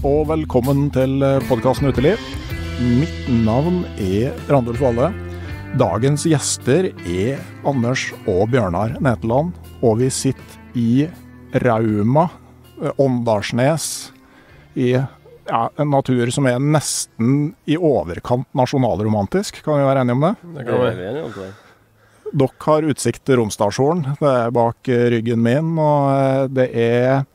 Og velkommen til podkasten Uteliv. Mitt navn er Randulf Valle. Dagens gjester er Anders og Bjørnar Neteland, og vi sitter i Rauma, eh, Åndalsnes, i ja, en natur som er nesten i overkant nasjonalromantisk. Kan vi være enige om det? Det kan vi være enige om. Dere har utsikt til romstasjonen, Det er bak ryggen min. Og eh, det er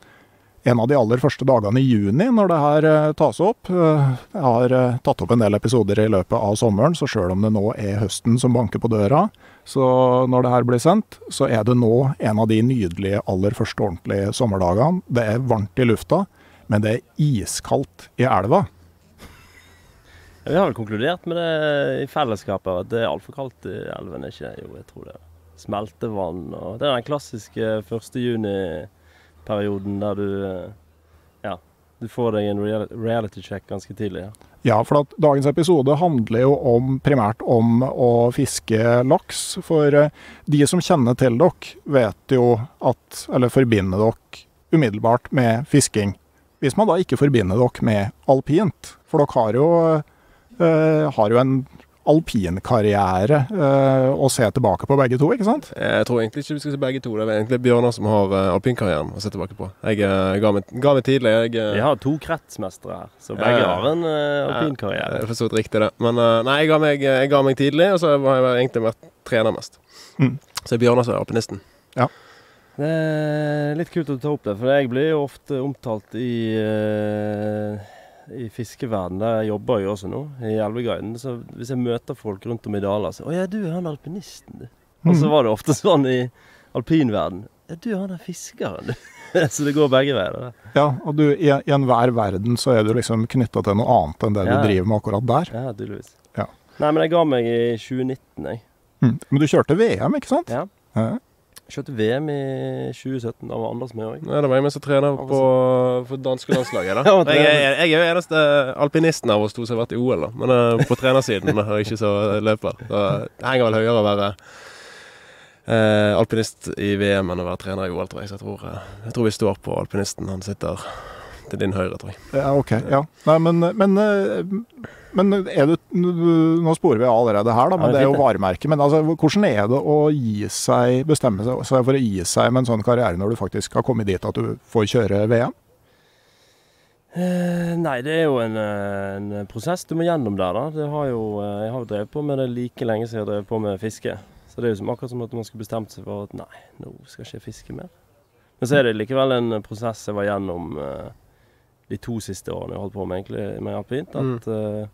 en av de aller første dagene i juni når det her eh, tas opp. Eh, Jeg har eh, tatt opp en del episoder i løpet av sommeren, så sjøl om det nå er høsten som banker på døra, så når det her blir sendt, så er det nå en av de nydelige aller første ordentlige sommerdagene. Det er varmt i lufta, men det er iskaldt i elva. Ja, vi har vel konkludert med det i fellesskapet at det er altfor kaldt i elven, ikke? Jo, jeg tror det. Smeltevann og Det er den klassiske 1. juni-perioden der du eh, Ja, du får deg en reality check ganske tidlig. Ja. Ja, for at dagens episode handler jo om, primært om å fiske laks. For eh, de som kjenner til dere, vet jo at Eller forbinder dere umiddelbart med fisking. Hvis man da ikke forbinder dere med alpint. For dere har jo, eh, har jo en alpinkarriere eh, å se tilbake på begge to, ikke sant? Jeg tror egentlig ikke vi skal se begge to. Det er egentlig Bjørnar som har uh, alpinkarrieren å se tilbake på. Jeg eh, ga, meg, ga meg tidlig. Jeg, eh, Vi har to kretsmestere her, så begge Ja, ja. har en uh, det er for så vidt riktig, det. Men eh, nei, jeg ga, meg, jeg ga meg tidlig, og så har jeg egentlig vært trener mest. Mm. Så er Bjørnar som er alpinisten. Det er litt kult å ta opp det, for jeg blir jo ofte omtalt i, uh, i fiskeverden. Der jobber jeg også nå, i Elveguiden. Så hvis jeg møter folk rundt om i Daler, så 'Å ja, du er han alpinisten, du'. Og så Mm. var det ofte sånn i alpinverden. 'Ja, du er han der fiskeren, du'. så det går begge veier. da. Ja, og du, i, i enhver verden så er du liksom knytta til noe annet enn det Ja. du driver med akkurat der. Ja, tydeligvis. Ja. Nei, men jeg ga meg i 2019, jeg. Mm. Men du kjørte VM, ikke sant? Ja. Ja. Kjørte VM i 2017. Da var Anders med òg. Nei, det var jeg med som trener på, for danske landslaget. da. Jeg, Jeg, jeg er jo eneste alpinisten av oss to som har vært i OL, da. Men uh, på trenersiden har jeg ikke så løper. Så det henger vel høyere å være uh, alpinist i VM enn å være trener i OL, tror jeg. Så jeg tror, uh, jeg tror vi står på alpinisten. Han sitter til din høyre, tror jeg. Ja, ok. Ja. Nei, men, men, eh, men er du Nå sporer vi allerede her, da, men det det er er jo varemerket. Men altså, hvordan er det å gi seg, bestemme seg for å gi seg med en sånn karriere når du faktisk har kommet dit at du får kjøre VM? Eh, nei, det er jo en, eh, en prosess du må gjennom der, da. Det har jo, eh, jeg har jo drevet på med det like lenge siden jeg har drevet på med fiske. Så det er jo som, akkurat som at man skulle bestemt seg for at nei, nå skal jeg ikke fiske mer. Men så er det likevel en prosess jeg var gjennom de to siste årene jeg holdt på med egentlig med alpint. At eh,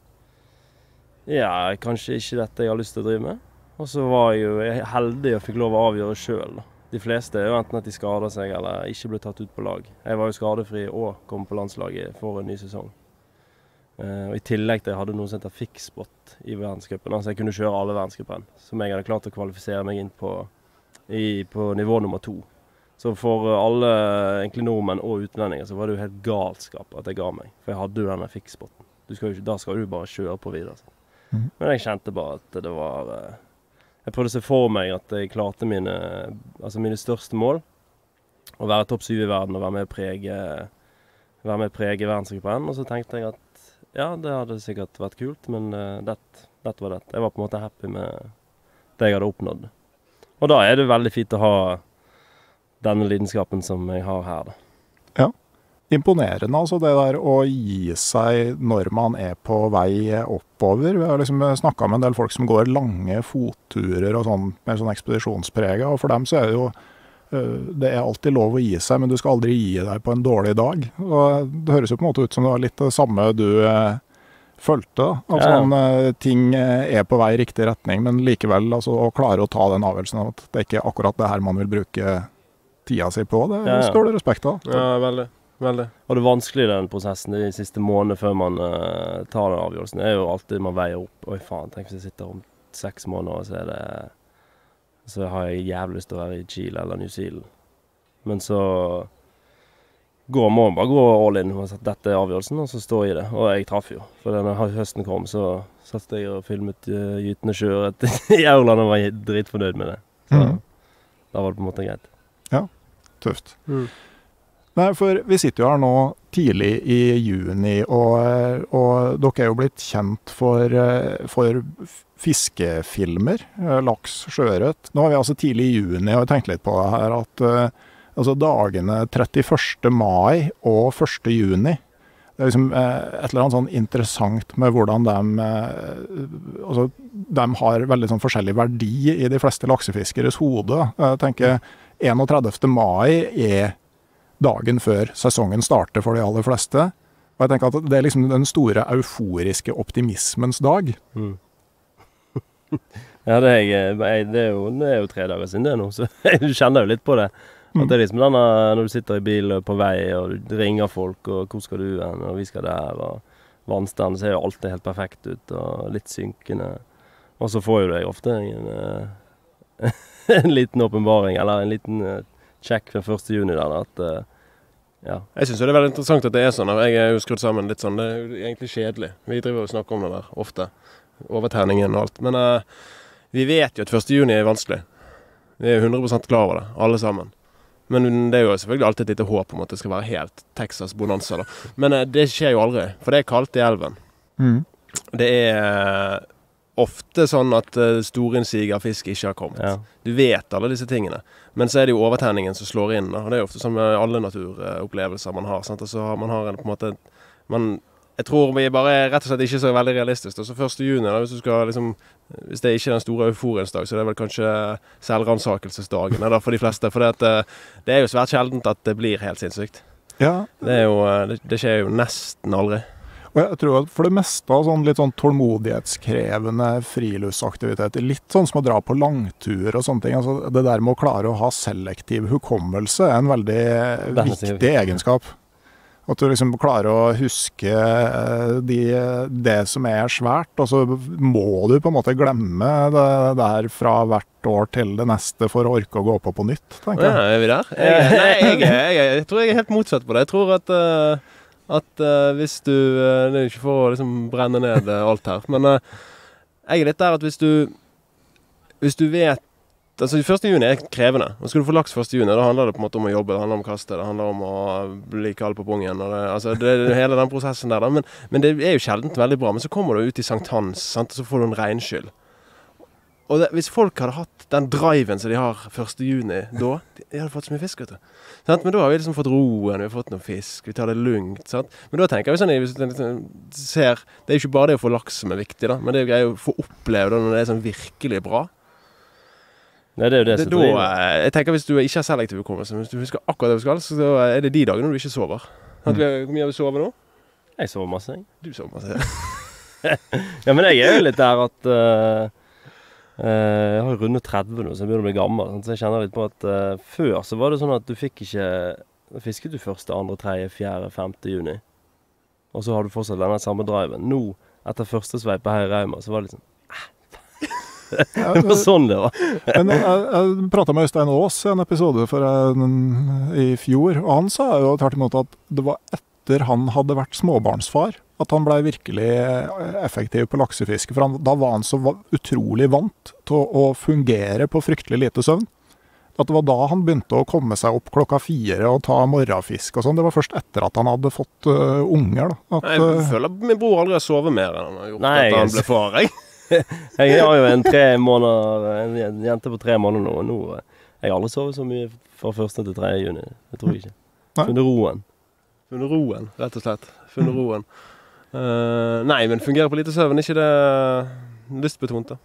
ja, kanskje ikke dette jeg har lyst til å drive med. Og så var jeg jo heldig og fikk lov å avgjøre sjøl. De fleste er jo enten at de skader seg eller ikke blir tatt ut på lag. Jeg var jo skadefri og kom på landslaget for en ny sesong. Eh, og I tillegg til jeg hadde noe som heter fiksspot i verdenscupen. Altså jeg kunne kjøre alle verdenscuprenn, som jeg hadde klart å kvalifisere meg inn på i, på nivå nummer to. Så for alle egentlig nordmenn og utlendinger så var det jo helt galskap at jeg ga meg. For jeg hadde jo denne ikke, da skal du bare kjøre på videre. sånn. Mhm. Men jeg kjente bare at det var eh, Jeg prøvde å se for meg at jeg klarte mine, altså mine største mål. Å være topp syv i verden og være med å prege, være med å prege verdenscupen. Og så tenkte jeg at ja, det hadde sikkert vært kult, men dette det var det. Jeg var på en måte happy med det jeg hadde oppnådd. Og da er det veldig fint å ha denne lidenskapen som jeg har her, da. Imponerende, altså, det der å gi seg når man er på vei oppover. Vi har liksom snakka med en del folk som går lange fotturer og sånn, med sånn ekspedisjonsprega, og for dem så er det jo øh, det er alltid lov å gi seg, men du skal aldri gi deg på en dårlig dag. Og Det høres jo på en måte ut som det var litt det samme du eh, følte. Altså Ja, ja. sånn, eh, ting eh, er på vei i riktig retning, men likevel altså, å klare å ta den avgjørelsen at det er ikke akkurat det her man vil bruke tida si på, det Ja, ja. står det respekt av. Ja, veldig. Veldig. Og det vanskelige i den prosessen de siste månedene før man uh, tar den avgjørelsen, er jo alltid man veier opp. Oi, faen, tenk hvis jeg sitter om seks måneder, og så er det Så har jeg jævlig lyst til å være i Chile eller New Zealand. Men så går, må man bare gå all in og sagt, dette er avgjørelsen, og så stå i det. Og jeg traff jo. For da høsten kom, så satt jeg og filmet uh, gytende sjøørret i Aurland og var dritfornøyd med det. Så mm. da var det på en måte greit. Ja, Tøft. Mm. Nei, for vi sitter jo her nå tidlig i juni, og, og dere er jo blitt kjent for, eh, for fiskefilmer. eh, Laks, sjøørret. Nå er vi altså tidlig i juni, og jeg tenkte litt på det her at eh, altså dagene 31. mai og 1. juni det er liksom et eller annet sånn interessant med hvordan de Altså, de har veldig sånn forskjellig verdi i de fleste laksefiskeres hode. Jeg tenker 31. mai er dagen før sesongen starter for de aller fleste. Og jeg tenker at det er liksom den store euforiske optimismens dag. Mm. ja, det er, jeg, det, er jo, det er jo tre dager siden det nå, så du kjenner jo litt på det. At det er liksom denne når du sitter i bil på vei og du ringer folk og 'hvor skal du hen', og 'vi skal der', og vannstanden ser jo alltid helt perfekt ut og litt synkende. Og så får jo deg ofte en, eh, en liten åpenbaring, eller en liten eh, check fra 1. juni der, at eh, ja. Jeg syns det er veldig interessant at det er sånn. Jeg er jo skrudd sammen litt sånn. Det er jo egentlig kjedelig. Vi driver og snakker om det der ofte. Overterningen og alt. Men uh, vi vet jo at 1. juni er vanskelig. Vi er 100 klar over det, alle sammen. Men det er jo selvfølgelig alltid et lite håp om at det skal være helt Texas-bonanza. da. Men uh, det skjer jo aldri, for det er kaldt i elven. Mm. Det er eh, ofte sånn at uh, storinnsiget av fisk ikke har kommet. ja. Du vet alle disse tingene. Men så er det jo overtenningen som slår inn. Og det er jo ofte som med alle naturopplevelser man har. Sant? Altså, man har en på en måte man, Jeg tror vi bare er rett og slett ikke så veldig realistisk. Altså Så 1. juni, da, hvis skal liksom Hvis det ikke er den store euforiens dag, så er det vel kanskje selvransakelsesdagen da, for de fleste. For det, at, eh, det er jo svært sjeldent at det blir helt sinnssykt. Ja, Det, er jo, eh, det, det skjer jo nesten aldri. Og jeg tror at for det meste av sånn litt sånn tålmodighetskrevende friluftsaktiviteter, litt sånn som å dra på langtur og sånne ting, altså det der med å klare å ha selektiv hukommelse er en veldig er viktig egenskap. At du liksom klarer å huske eh, de, det som er svært, og så må du på en måte glemme det der fra hvert år til det neste for å orke å gå på på nytt, tenker Ja, jeg. er vi der? Jeg, nei, jeg, jeg, jeg, tror jeg er helt motsatt på det. Jeg tror at, eh, at uh, hvis du uh, Det er ikke for å liksom brenne ned eh, alt her, men uh, jeg er litt der at hvis du Hvis du vet Altså 1. juni er krevende. Og Skal du få laks 1. juni, da handler det på en måte om å jobbe, det handler om å kaste, det handler om å bli kald på pungen. Og det, altså det, hele den prosessen der. Men, men det er jo sjelden veldig bra. Men så kommer du ut i sankthans, sant? og så får du en regnskyll. Og det, hvis folk hadde hatt den driven som de har 1. juni da, de, de hadde fått så mye fisk, vet du. Sant? Men da har vi liksom fått roen, vi har fått noe fisk, vi tar det lugnt. Sant? Men da tenker vi sånn, hvis du liksom ser Det er jo ikke bare det å få laks som er viktig, da, men det er jo greia å få oppleve det når det er sånn virkelig bra. Nei, det er jo det, Det, som da, eh, jeg tenker Hvis du ikke har selektiv hukommelse, hvis du husker akkurat det du skal, så er det de dagene du ikke sover. Vi- Hvor mye har du sovet nå? Jeg sover masse, jeg. Du sover masse. Ja, men jeg er jo litt der at eh, Jeg har jo rundet 30 nå, så jeg begynner å bli gammel. Så jeg kjenner litt på at eh, før så var det sånn at du fikk ikke fisket du første, andre, tredje, fjerde, femte juni. Og så har du fortsatt denne samme driven. Nå, etter første sveip her i Rauma, så var det Ja, Det var sånn det var. Men jeg, jeg prata med Øystein Aas i en episode for en, i fjor, og han sa jo tvert imot at det var etter han hadde vært småbarnsfar at han blei virkelig effektiv på laksefiske. For han, da var han så utrolig vant til å fungere på fryktelig lite søvn. At det var da han begynte å komme seg opp klokka fire og ta morgenfisk og sånn. Det var først etter at han hadde fått uh, unger. da. At, Jeg føler at min bror aldri har sovet mer enn han har gjort Nei, etter han ble far. Jeg. Jeg har jo en tre måneder En jente på tre måneder nå. og nå eh, Jeg har aldri sovet så mye fra 1. til 3. juni. Det tror jeg ikke. Funnet roen. Funnet roen, rett og slett. Funnet roen. Uh, nei, men fungerer på lite søvn. Ikke det lystbetont, da?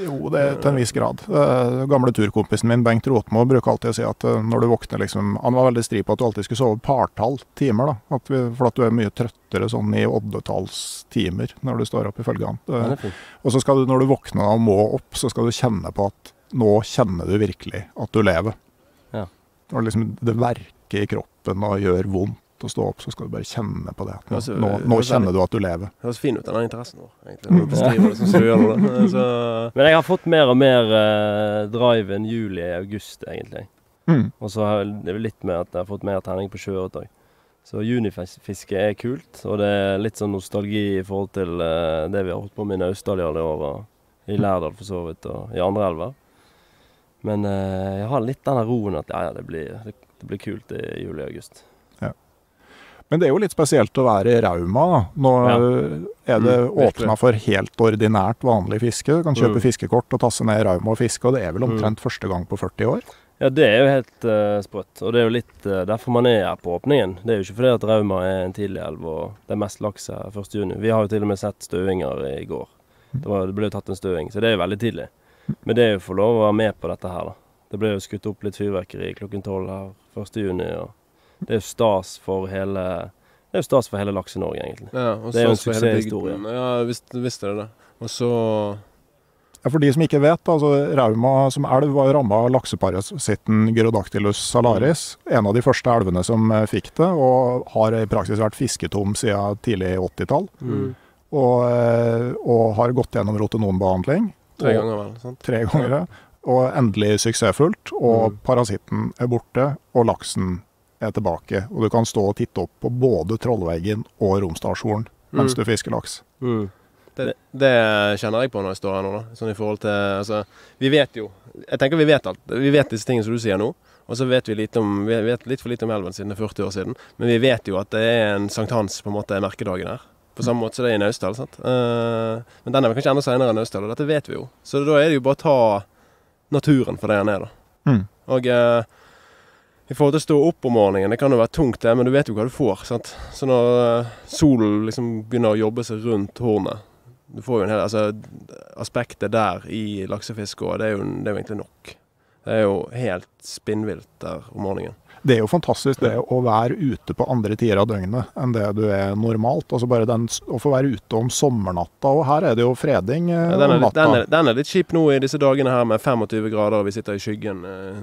Jo, det er til en viss grad. Uh, gamle turkompisen min Bengt Rotmo bruker alltid å si at uh, når du våkner liksom Han var veldig stri på at du alltid skulle sove partall timer, da. At vi, for at du er mye trøttere sånn i oddetallstimer når du står opp, ifølge han. Uh, og så skal du, når du våkner og må opp, så skal du kjenne på at nå kjenner du virkelig at du lever. Ja. Og liksom det verker i kroppen og gjør vondt å stå opp, så skal du bare kjenne på det. Nå, Altså, nå, nå altså, kjenner du at du lever. Det høres fin ut, den interessen vår. egentlig. Nå. Så, Men jeg har fått mer og mer uh, drive enn juli og august, egentlig. Mm. Og så har jeg- det litt med at jeg har fått mer tenning på sjøørret òg. Så junifiske er kult, og det er litt sånn nostalgi i forhold til uh, det vi har holdt på med i Naustdal i alle år, og i Lærdal for så vidt, og i andre elver. Men uh, jeg har litt den roen at ja, ja, det blir, det, det blir kult i juli-august. Men det er jo litt spesielt å være i Rauma. da. Nå Ja. er det Mm, åpna for helt ordinært vanlig fiske. Du kan kjøpe Mm. fiskekort og tasse ned i Rauma og fiske, og det er vel omtrent første gang på 40 år. Ja, det er jo helt uh, sprøtt. Og det er jo litt uh, derfor man er her på åpningen. Det er jo ikke fordi at Rauma er en tidlig elv og det er mest laks her 1.6. Vi har jo til og med sett støvinger i går. Det, var, det ble jo tatt en støving, så det er jo veldig tidlig. Men det er jo å få lov å være med på dette her, da. Det ble jo skutt opp litt fyrverkeri klokken tolv her 1.6. Det er jo stas for hele Det er jo stas for hele Lakse-Norge, egentlig. Ja, og Det er jo en suksesshistorie. Ja, visst, visst er det det. Og så Ja, For de som ikke vet, altså Rauma som elv var ramma av lakseparasitten Gyrodactylus salaris. En av de første elvene som eh, fikk det, og har i praksis vært fisketom siden tidlig 80-tall. Mm. Og, eh, og har gått gjennom rotenonbehandling. tre ganger, vel. sant? Tre ganger, ja. Og endelig suksessfullt. Og Mm. parasitten er borte, og laksen er tilbake. Og du kan stå og titte opp på både Trollveggen og Romsdalshorn mens Mm. du fisker laks. Mm. Det, det kjenner jeg på når jeg står her nå, da. Sånn i forhold til Altså, vi vet jo Jeg tenker vi vet alt. Vi vet disse tingene som du sier nå. Og så vet vi litt om Vi vet litt for lite om elven siden det er 40 år siden. Men vi vet jo at det er en sankthans på en måte er merkedagen her. På samme måte som det er i Naustdal. sant? Eh, men den er vel kanskje enda senere enn Naustdal, og dette vet vi jo. Så da er det jo bare å ta naturen for det den er, da. Mm. Og eh, i forhold til å stå opp om morgenen, det kan jo være tungt det, men du vet jo hva du får. sant? Så når eh, solen liksom begynner å jobbe seg rundt hornet Du får jo en hel Altså, aspektet der i laksefisk òg, det, er jo- det er jo egentlig nok. Det er jo helt spinnvilt der om morgenen. Det er jo fantastisk det å være ute på andre tider av døgnet enn det du er normalt. Altså bare den, Å få være ute om sommernatta, og her er det jo freding eh, Ja, den, er om natta. den, er, den er litt kjip nå i disse dagene her med 25 grader og vi sitter i skyggen eh.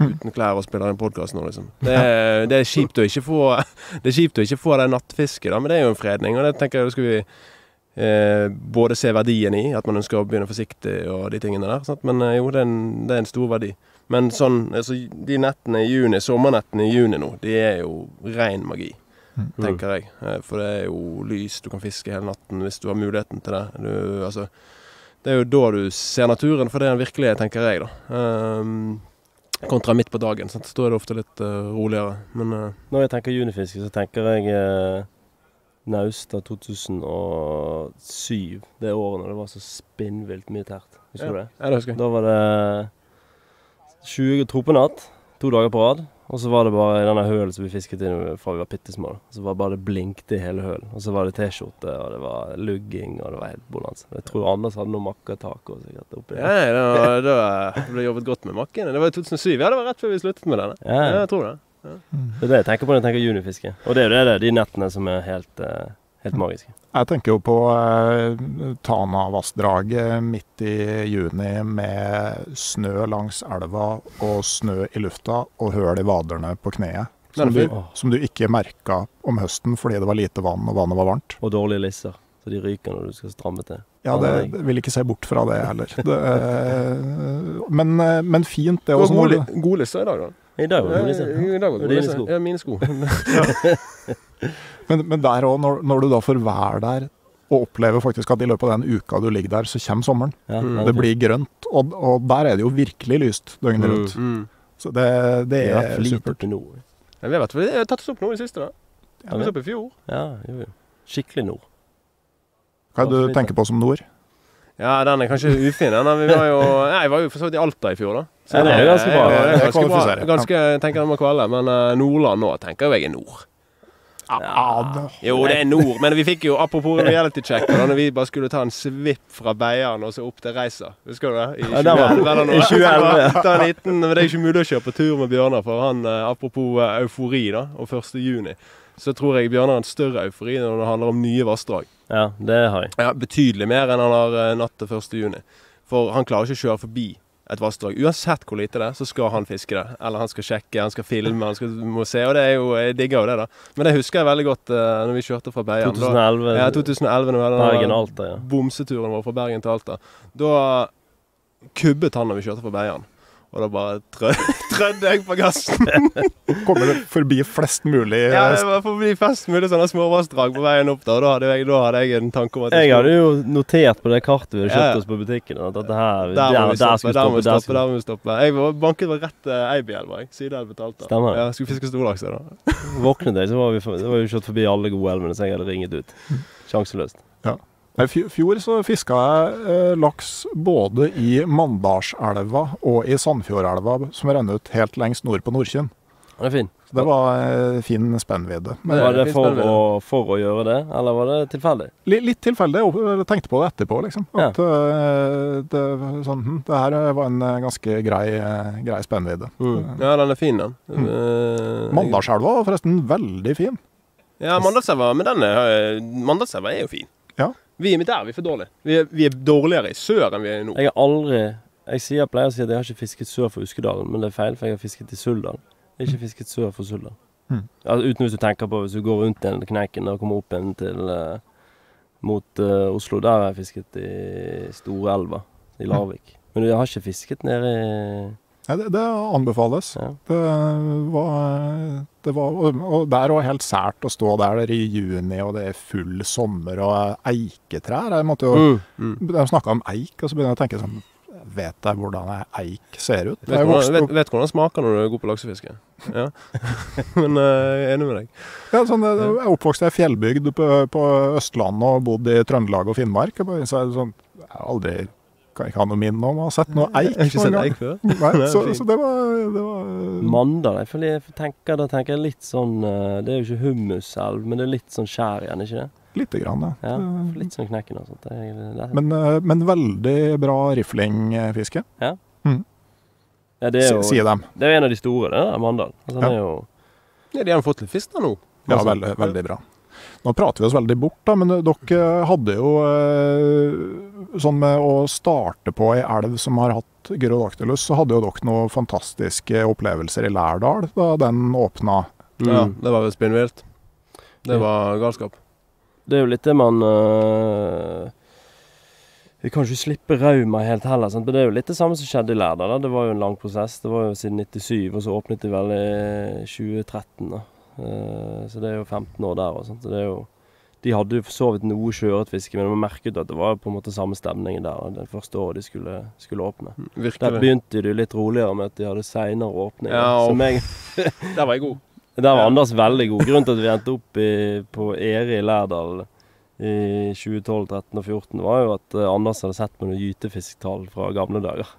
Uten klær og spiller en podkast nå, liksom. Det er, det er kjipt å ikke få Det er kjipt å ikke få det nattfisket, da, men det er jo en fredning. Og det tenker jeg skal vi eh, både se verdien i, at man ønsker å begynne forsiktig og de tingene der. Sant? Men eh, jo, det er, en, det er en stor verdi. Men sånn, altså, de nettene i juni, sommernettene i juni nå, de er jo ren magi. Mm. Tenker jeg. Eh, For det er jo lys, du kan fiske hele natten hvis du har muligheten til det. Du, altså, det er jo da du ser naturen for det den virkelige, er, tenker jeg, da. Ehm, kontra midt på dagen. Sant? Da er det ofte litt uh, roligere. Men uh, Når jeg tenker junifiske, så tenker jeg uh, Naustad 2007. Det året når det var så spinnvilt mye tert. Husker du det? ja, det husker jeg. Da var det 20 tropenatt to dager på rad. Og så var det bare i denne hølen som vi fisket inn fra vi var bitte små. Så var det bare det blinkte i hele hølen. Og så var det T-skjorte, og det var lugging, og det var helt bonanza. Jeg tror Anders hadde noe makketak og sikkert oppi Ja, nei, nei, var, det, ble det jobbet godt med makkene. Det var i 2007. Ja, det var rett før vi sluttet med denne. Ja, Ja, ja. jeg tror det. Det er det jeg tenker på når jeg tenker junifiske. Og det er jo det, det, de nettene som er helt, eh, helt magiske. Jeg tenker jo på eh, Tanavassdraget midt i juni med snø langs elva og snø i lufta og høl i vaderne på kneet. Som du, som du ikke merka om høsten fordi det var lite vann og vannet var varmt. Og dårlige lisser. Så de ryker når du skal stramme til. Ja, det, det vil ikke se bort fra det heller. Det, eh, men, eh, men fint det òg. gode, li- gode lisser i dag, da. I dag var det gode lisser. Ja, mine sko. Men, men der òg, når, når du da får være der og opplever faktisk at i løpet av den uka du ligger der, så kommer sommeren. Ja, Mm. Det blir grønt, og, og der er det jo virkelig lyst døgnet Mm. rundt. Mm. Så det, det er er supert. Ja, vi har, vært, vi har tatt oss opp nå i det siste, da. Ja, oss opp i fjor. Ja, jo, jo. Skikkelig nord. Hva er det du tenker på som nord? Ja, den er kanskje ufin. Den. Vi var jo, nei, jeg var jo for så vidt i Alta i fjor, da. Så Ja, det er jo ganske bra. Det er Det ganske bra. Ganske, jeg tenker den må kvelde. Men uh, Nordland nå tenker jeg er nord. Ja, det, Jo, det er nord, men vi fikk jo, apropos reality check, da når vi bare skulle ta en svipp fra Beiarn og så opp til Reisa. Husker du det? I Ja, det var- 2011 i 2011, ja. Ta en liten, men det er ikke mulig å kjøre på tur med Bjørnar, for han, eh, apropos eh, eufori da, og 1. juni, så tror jeg Bjørnar har en større eufori når det handler om nye vassdrag. Ja, det har jeg. Ja, betydelig mer enn han har eh, natt til 1. juni. For han klarer ikke å kjøre forbi et vassdrag. Uansett hvor lite det er, så skal han fiske det. Eller han skal sjekke, han skal filme, han skal må se. Og det er jo, jeg digger jo det, da. Men det husker jeg veldig godt uh, når vi kjørte fra Beiarn. Da- 2011. Ja, 2011. Når vi hadde den Bergen der Alta, ja. Bomseturen vår fra Bergen til Alta. Da kubbet han når vi kjørte fra Beiarn. Og da bare trø trødde jeg på gassen. Kommer du forbi flest mulig Ja, det var forbi flest mulig sånne småvassdrag på veien opp da. Og da hadde jeg, da hadde jeg en tanke om at Jeg skulle- hadde jo notert på det kartet vi hadde Ja, ja. oss på butikken. At dette her, Der må vi der stoppe, der må vi stoppe, der stoppe. der må vi stoppe. Jeg var, banket var rett uh, Eibyelva. jeg. Sideelv betalte. Stemmer. Ja, skulle fiske storlaks jeg, da. Våknet jeg, så var vi, for, var vi kjørt forbi alle gode elvene, så jeg hadde ringet ut. Sjanseløst. I fjor så fiska jeg eh, laks både i Mandalselva og i Sandfjordelva, som renner ut helt lengst nord på Nordkinn. Er. Så det var eh, fin spennvidde. Men Var det for å, for å gjøre det, eller var det tilfeldig? li, litt tilfeldig. Jeg tenkte på det etterpå, liksom. At eh, det, sånn, hm, det her var en ganske grei, grei spennvidde. Mm. Ja, den er fin, den. Mm. Uh, Mandalselva var forresten veldig fin. Ja, Mandalselva, men den er, Mandalselva er jo fin. Ja. Vi er der vi er for dårlige. Vi er, vi er dårligere i sør enn vi er i nord. Jeg har aldri Jeg sier, pleier å si at jeg har ikke fisket sør for Uskedalen, men det er feil, for jeg har fisket i Suldal. Jeg har ikke fisket sør for Suldal. Mm. Altså, uten hvis du tenker på hvis du går rundt den kneiken og kommer opp igjen til eh, mot uh, Oslo. Der har jeg fisket i Storelva, i Larvik. Men jeg har ikke fisket nede i Ja, det, det anbefales. ja. Det var, det var og- det er òg helt sært å stå der, der i juni, og det er full sommer og eiketrær. Jeg måtte jo Mm. Mm. De snakka om eik, og så begynner jeg å tenke sånn Vet jeg hvordan ei eik ser ut? Vet, hvordan, vet, vet hvordan den smaker når du er god på laksefiske. Ja. men eh, jeg er enig med deg. ja, sånn, jeg jeg er oppvokst i ei fjellbygd på, på Østlandet og bodd i Trøndelag og Finnmark. Bare, så er det sånn, jeg har aldri kan ikke ha noe minne om å ha sett noe eik. Jeg har ikke sett eik før. Nei, så, så det var, det var Mandal. Jeg føler jeg tenker, da tenker jeg litt sånn eh, Det er jo ikke hummuselv, men det er litt sånn skjær igjen, ikke det? lite grann, ja. Ja, Litt sånn knekken og sånt. Det er, det er, Men, eh, men veldig bra riflingfiske, ja, det er jo sier dem. Det er jo en av de store, det der Mandal. Altså, Ja. er jo Ja, de har fått litt fisk der nå. Ja, veldig, veldig bra. Nå prater vi oss veldig bort, da, men dere hadde jo eh, sånn med å starte på ei elv som har hatt Gyrodactylus, så hadde jo dere noen fantastiske opplevelser i Lærdal da den åpna. Ja, Mm. det var vel spinnvilt. Det var galskap. Det er jo litt det man øh, Vi kan ikke slippe Rauma helt heller, sant? men det er jo litt det samme som skjedde i Lærdal. Det var jo en lang prosess. Det var jo siden 97, og så åpnet de vel i 2013. da. Eh, så det er jo 15 år der. Og sånt. Så det er jo, de hadde jo for så vidt noe sjøørretfiske, men man merket at det var på en måte samme stemning der det første året de skulle, skulle åpne. Der begynte de litt roligere med at de hadde seinere åpninger. Ja, som jeg Der var jeg god. der var. Anders veldig god. Grunnen til at vi endte opp i, på Eri i Lærdal i 2012, 13 og 14, var jo at eh, Anders hadde sett på noen gytefisktall fra gamle dager.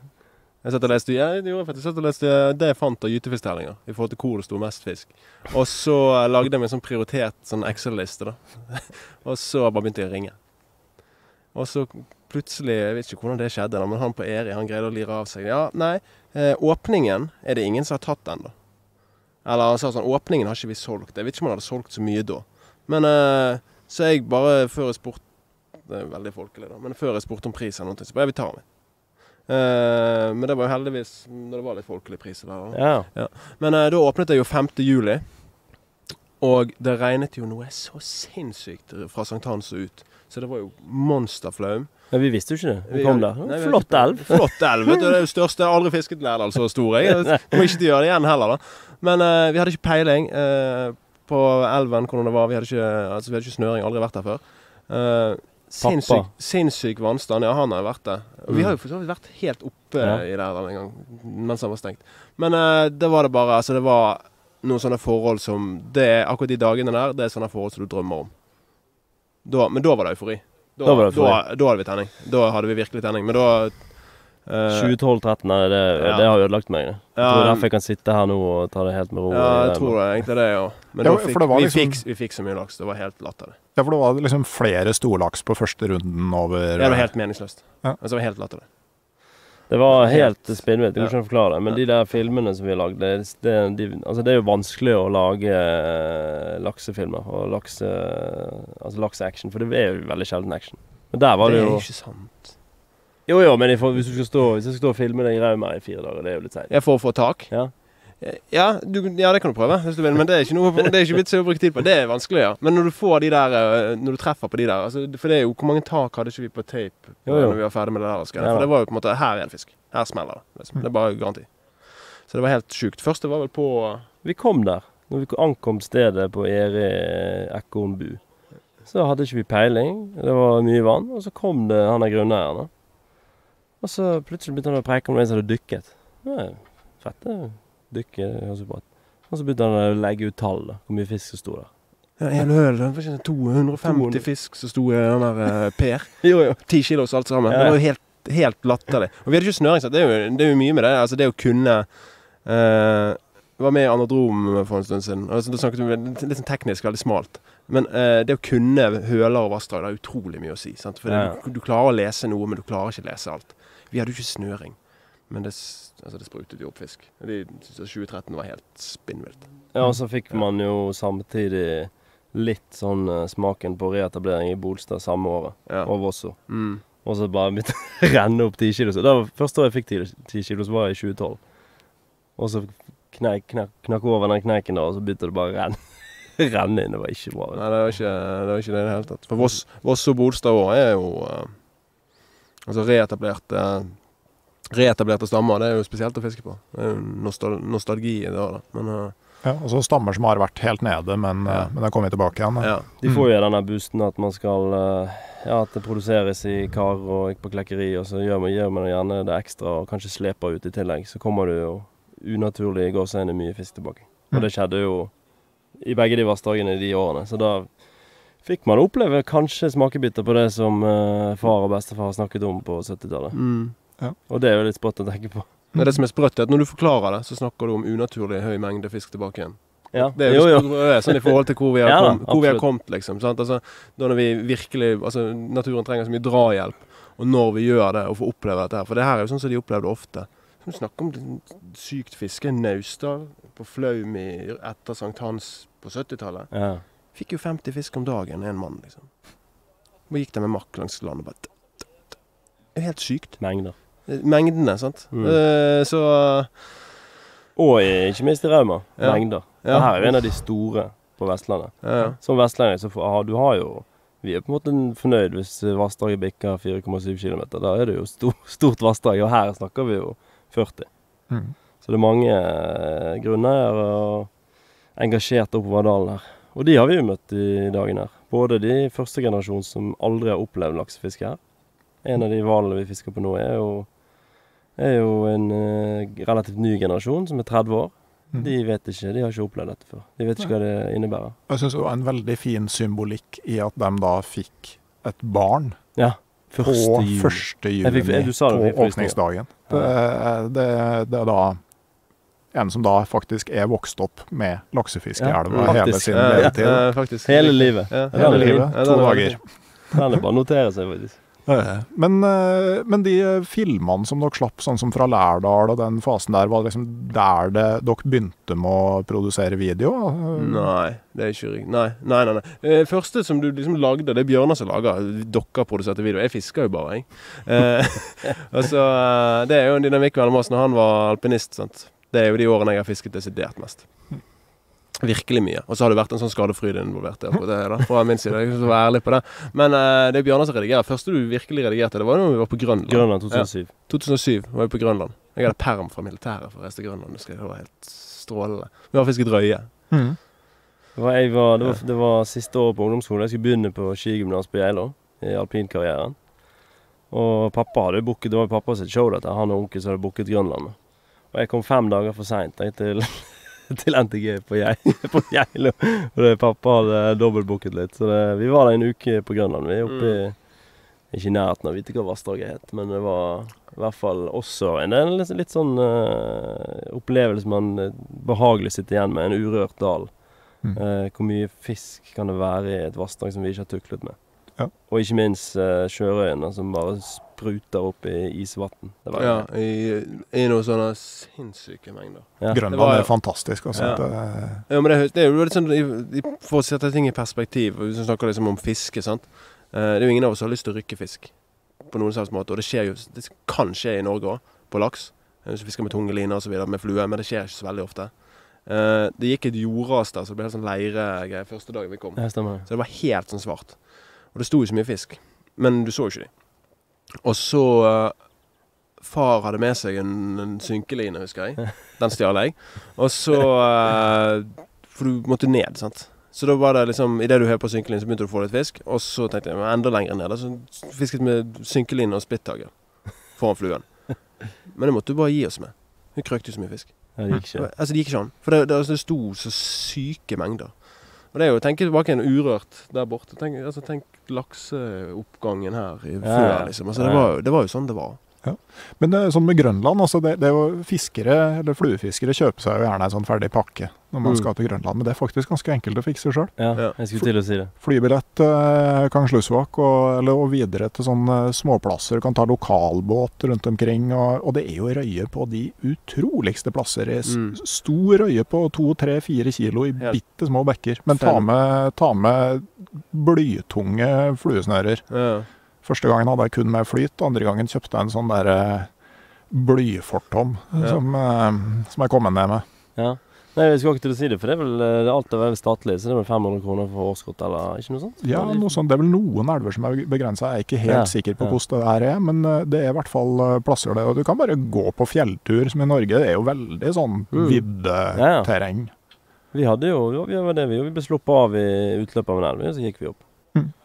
Jeg satt og leste, jeg. Jeg satt og leste det jeg fant av gytefisktellinger, i forhold til hvor det sto mest fisk. Og så eh, lagde jeg meg en sånn prioritert sånn Excel-liste, da. og så bare begynte jeg å ringe. Og så plutselig, jeg vet ikke hvordan det skjedde, da, men han på Eri han greide å lire av seg. Ja, nei, eh, åpningen er det ingen som har tatt ennå. Eller han sa sånn, åpningen har ikke vi solgt. Jeg vet ikke om han hadde solgt så mye da. Men eh, så jeg bare, før jeg spurte Det er veldig folkelig, da. Men før jeg spurte om pris eller noe, så bare jeg vil ta med. Eh, men det var jo heldigvis når det var litt folkelig pris. Der, da. Ja. Men uh, da åpnet det jo 5. juli. Og det regnet jo noe så sinnssykt fra sankthans og ut. Så det var jo monsterflaum. Men vi visste jo ikke det. Vi kom der. Nei, Flott elv. Flott elv. vet du. Det er jo største. Jeg har aldri fisket Lærdal så stor. Jeg kommer ikke til å gjøre det igjen heller, da. Men uh, vi hadde ikke peiling på elven, hvordan det var. Vi hadde ikke, altså, vi hadde ikke snøring. Aldri vært der før. Uh, sinnssyk, sinnssyk vannstand. Ja, han har jo vært det. Og vi har jo for så vidt vært helt oppe Ja. i der en gang mens han var stengt. Men uh, det var det bare Altså, det var noen sånne forhold som det er Akkurat de dagene der, det er sånne forhold som du drømmer om. Da, men da var det eufori. Da, Da var det eufori. Da, da hadde vi tenning. Da hadde vi virkelig tenning. Men da eh, 2012-13, nei, det, Ja. det har ødelagt meg. Det. Jeg Ja, tror er derfor jeg kan sitte her nå og ta det helt med ro. Ja, jeg tror det egentlig det, ja. Men Ja, fikk, det var vi, liksom- fikk, vi fikk så mye laks. Det var helt latterlig. Ja, for det var liksom flere storlaks på første runden over Det var helt meningsløst. Ja. Altså, det var helt latterlig. Det var helt spinnvilt. Jeg kan ikke forklare det. Men de der filmene som vi har lagd, det, det, de, altså det er jo vanskelig å lage eh, laksefilmer og lakse, altså lakseaction, for det er jo veldig sjelden action. Men der var det, det er jo ikke sant. Jo, jo, men får, hvis, du stå, hvis jeg skal stå og filme deg i Rauma i fire dager, det er jo litt seigt. Jeg får få tak. Ja. Ja, du, ja, det kan du prøve, hvis du vil. Men det er ikke noe Det er ikke vits i å bruke tid på. Det er vanskelig, ja. Men når du får de der eh, Når du treffer på de der altså, For det er jo Hvor mange tak hadde ikke vi på tape Jo, jo. når vi var ferdig med det der? Ja, for det var jo på en måte Her er det fisk. Her smeller det. Liksom. Det er bare garanti. Så det var helt sjukt. Første var vel på Vi kom der. Når vi ankom stedet på Eri Ekornbu, så hadde ikke vi peiling. Det var mye vann. Og så kom det han der grunneieren. Og så plutselig begynte han å preke om en som hadde dykket. Er fett, det. Dykke, det høres jo bra ut. Og så begynte han å legge ut tall, da. Hvor mye fisk som sto der. ja, en øl. Det var ikke 250 200. fisk som sto i den der eh, Per. Jo, jo. 10 kilos alt sammen. Ja. Det var jo helt, helt latterlig. Og vi hadde ikke snøring, så det er, jo, det er jo mye med det. Altså det å kunne uh, var med i Anadrom for en stund siden. Altså, så Da snakket vi litt, litt sånn teknisk, veldig smalt. Men eh, det å kunne høler og vassdrag, det har utrolig mye å si. Sant? For Ja. du, du klarer å lese noe, men du klarer ikke å lese alt. Vi hadde jo ikke snøring. Men det, altså det sprutet jo opp fisk. De syntes 2013 var helt spinnvilt. Ja, og så fikk man jo samtidig litt sånn eh, smaken på reetablering i Bolstad samme året. Ja. Og Vosso. Mm. Og så bare begynte å renne opp 10 kilo. Det var første året jeg fikk 10 10 kilo, så var jeg i 2012. Og så kneik, knak, knakk over den kneiken der, og så begynte det bare å renne, renne inn. Det var ikke bra. Nei, det var ikke det, var ikke det i det hele tatt. For Voss, Voss og Bolstad òg er jo eh, Altså reetablerte Reetablerte stammer, det er jo spesielt å fiske på. Det er jo nostal nostalgi i det òg, da. Men uh, Ja, og så stammer som har vært helt nede, men, Ja. eh, men er kommet tilbake igjen. ja. De får jo denne boosten at man skal eh, Ja, at det produseres i kar og på klekkeri, og så gjør man, gjør man gjerne det ekstra og kanskje sleper ut i tillegg. Så kommer du jo unaturlig i gåseøyne mye fisk tilbake. Og Mm. det skjedde jo i begge de vassdragene i de årene. Så da fikk man oppleve kanskje smakebiter på det som uh, far og bestefar snakket om på 70-tallet. Mm. Og det er jo litt sprøtt å tenke på. Men det som er sprøtt, er at når du forklarer det, så snakker du om unaturlig høy mengde fisk tilbake igjen. Ja, Det er jo, det er sånn i forhold til hvor vi har, Ja kom, hvor vi har kommet, liksom. Sant? Altså, da når vi virkelig Altså, naturen trenger så mye drahjelp, og når vi gjør det og får oppleve dette her For det her er jo sånn som de opplevde ofte. Du snakker om sykt fiske. Naustdal på Flaum etter etter sankthans på 70-tallet. Ja. Fikk jo 50 fisk om dagen, en mann, liksom. Og gikk det med makk langs landet? Bare Det er helt sykt. Mengder. Mengdene, sant. Mm. Uh, så Og ikke minst i Rauma. Ja. Mengder. Ja. Det her er jo en av de store på Vestlandet. ja, ja. Som vestlending så får, ah, du har jo Vi er på en måte fornøyd hvis vassdraget bikker 4,7 km. Da er det jo stor, stort vassdrag, og her snakker vi jo 40. Mm. Så det er mange grunner og engasjert oppover dalen her. Og de har vi jo møtt i dagen her. Både de første generasjon som aldri har opplevd laksefiske her. En av de hvalene vi fisker på nå, er jo, er jo en eh, relativt ny generasjon som er 30 år. Mm. De vet ikke, de har ikke opplevd dette før. De vet ikke hva det innebærer. Jeg syns det var en veldig fin symbolikk i at de da fikk et barn Ja. Første på 1. Jeg juni fikk- på jeg åpningsdagen. Det, det, det er da en som da faktisk er vokst opp med laksefiske i Ja, elva hele sin Ja, levetid. ja. Hele livet. Ja, Hele er livet. Ja, To den er bare å notere seg, faktisk. Men, eh, men de eh, filmene som dere slapp, sånn som fra Lærdal og den fasen der, var det liksom der det, dere begynte med å produsere video? Nei, det er ikke riktig. Nei, nei, nei. nei. Eh, første som du liksom lagde, det er Bjørnar som lager. Dere produserte video. Jeg fisker jo bare, jeg. altså, det er jo en dynamikk mellom oss når han var alpinist. sant? Det er jo de årene jeg har fisket desidert mest. Virkelig mye. Og så har det vært en sånn skadefryd involvert der på det, da, fra min side. Jeg skal være ærlig på det. Men eh, det er Bjørnar som redigerer. Første du virkelig redigerte, det var da vi var på Grønland. Grønland 2007. 2007 var vi på Grønland. Jeg hadde perm fra militæret for å reise til Grønland. Det var helt strålende. Vi har fisket røye. Mm. Det var, var, det, var, det var siste året på ungdomsskolen. Jeg skulle begynne på skigymnas på Geilo i alpinkarrieren. Og pappa hadde jo booket, det var jo pappa sitt show, dette. Han og onkel som hadde booket Grønland. Og jeg kom fem dager for seint til, til NTG på, Gei- på Geilo. Og det, pappa hadde dobbeltbooket litt. Så det, vi var der en uke på Grønland. Vi er oppe i Ikke i nærheten av å vite hva vassdraget het, men det var i hvert fall også en del litt, litt sånn uh, opplevelse man eh, behagelig sitter igjen med. En urørt dal. Mm. Uh, hvor mye fisk kan det være i et vassdrag som vi ikke har tuklet med? Ja. Og ikke minst uh, sjørøyene som bare spruter opp i isvann. Ja, i, i noen sånne sinnssyke mengder. Ja. Grønland var- er fantastisk. Også, Ja. Det, Ja, men det, det er jo litt sånn For å sette ting i perspektiv, hvis vi snakker liksom om fiske, sant. Eh, det er jo ingen av oss som har lyst til å rykke fisk på noen slags måte. Og det skjer jo Det kan skje i Norge òg, på laks. Hvis du fisker med tunge liner osv., med flue, men det skjer ikke så veldig ofte. Uh, det gikk et jordras der, så det ble helt sånn leiregreier første dagen vi kom. Ja, det. Så det var helt sånn svart. Og det sto jo så mye fisk. Men du så jo ikke de. Og så eh, far hadde med seg en, en synkeline, husker jeg. Den stjal jeg. Og så eh, For du måtte ned, sant. Så da var det liksom Idet du hev på synkelinen, så begynte du å få litt fisk. Og så tenkte jeg men enda lenger ned. Så fisket med synkeline og splittagger foran fluen. Men det måtte du bare gi oss med. Hun krøkte jo så mye fisk. Ja, det gikk ikke. Altså, det gikk ikke an. For det, det, altså, det sto så syke mengder. Og det er jo tenk tilbake en urørt der borte. Tenk, altså, tenk lakseoppgangen her i, før, liksom. Altså, det, var, det var jo sånn det var. Men det er sånn med Grønland, altså det, det er jo fiskere, eller fluefiskere kjøper seg jo gjerne en sånn ferdig pakke når man Mm. skal til Grønland, men det er faktisk ganske enkelt å fikse sjøl. Ja, Ja. jeg skulle til å si det. Flybillett eh, kan Slusvåg og, eller, og videre til sånne småplasser. Du kan ta lokalbåt rundt omkring, og, og det er jo røye på de utroligste plasser. I s- Mm. Stor røye på to, tre, fire kilo i ja. bitte små bekker. Men ta med, ta med blytunge fluesnører. Ja. Første gangen hadde jeg kun med flyt, andre gangen kjøpte jeg en sånn der eh, blyfortom Ja. som, eh, som jeg kom ned med. Ja. Nei, jeg skulle ikke til å si det, for det er vel eh, det er alt er vel statlig, så det er vel 500 kroner for årskort, eller ikke noe sånt? Ja, noe sånt. Det er vel noen elver som er begrensa. Jeg er ikke helt Ja, sikker på ja. hvordan det der er, men det er i hvert fall plasser det. Og du kan bare gå på fjelltur, som i Norge. Det er jo veldig sånn Mm. viddeterreng. Vi hadde jo jo, vi var det, vi, gjorde. vi ble sluppet av i utløpet av en elv, og så gikk vi opp.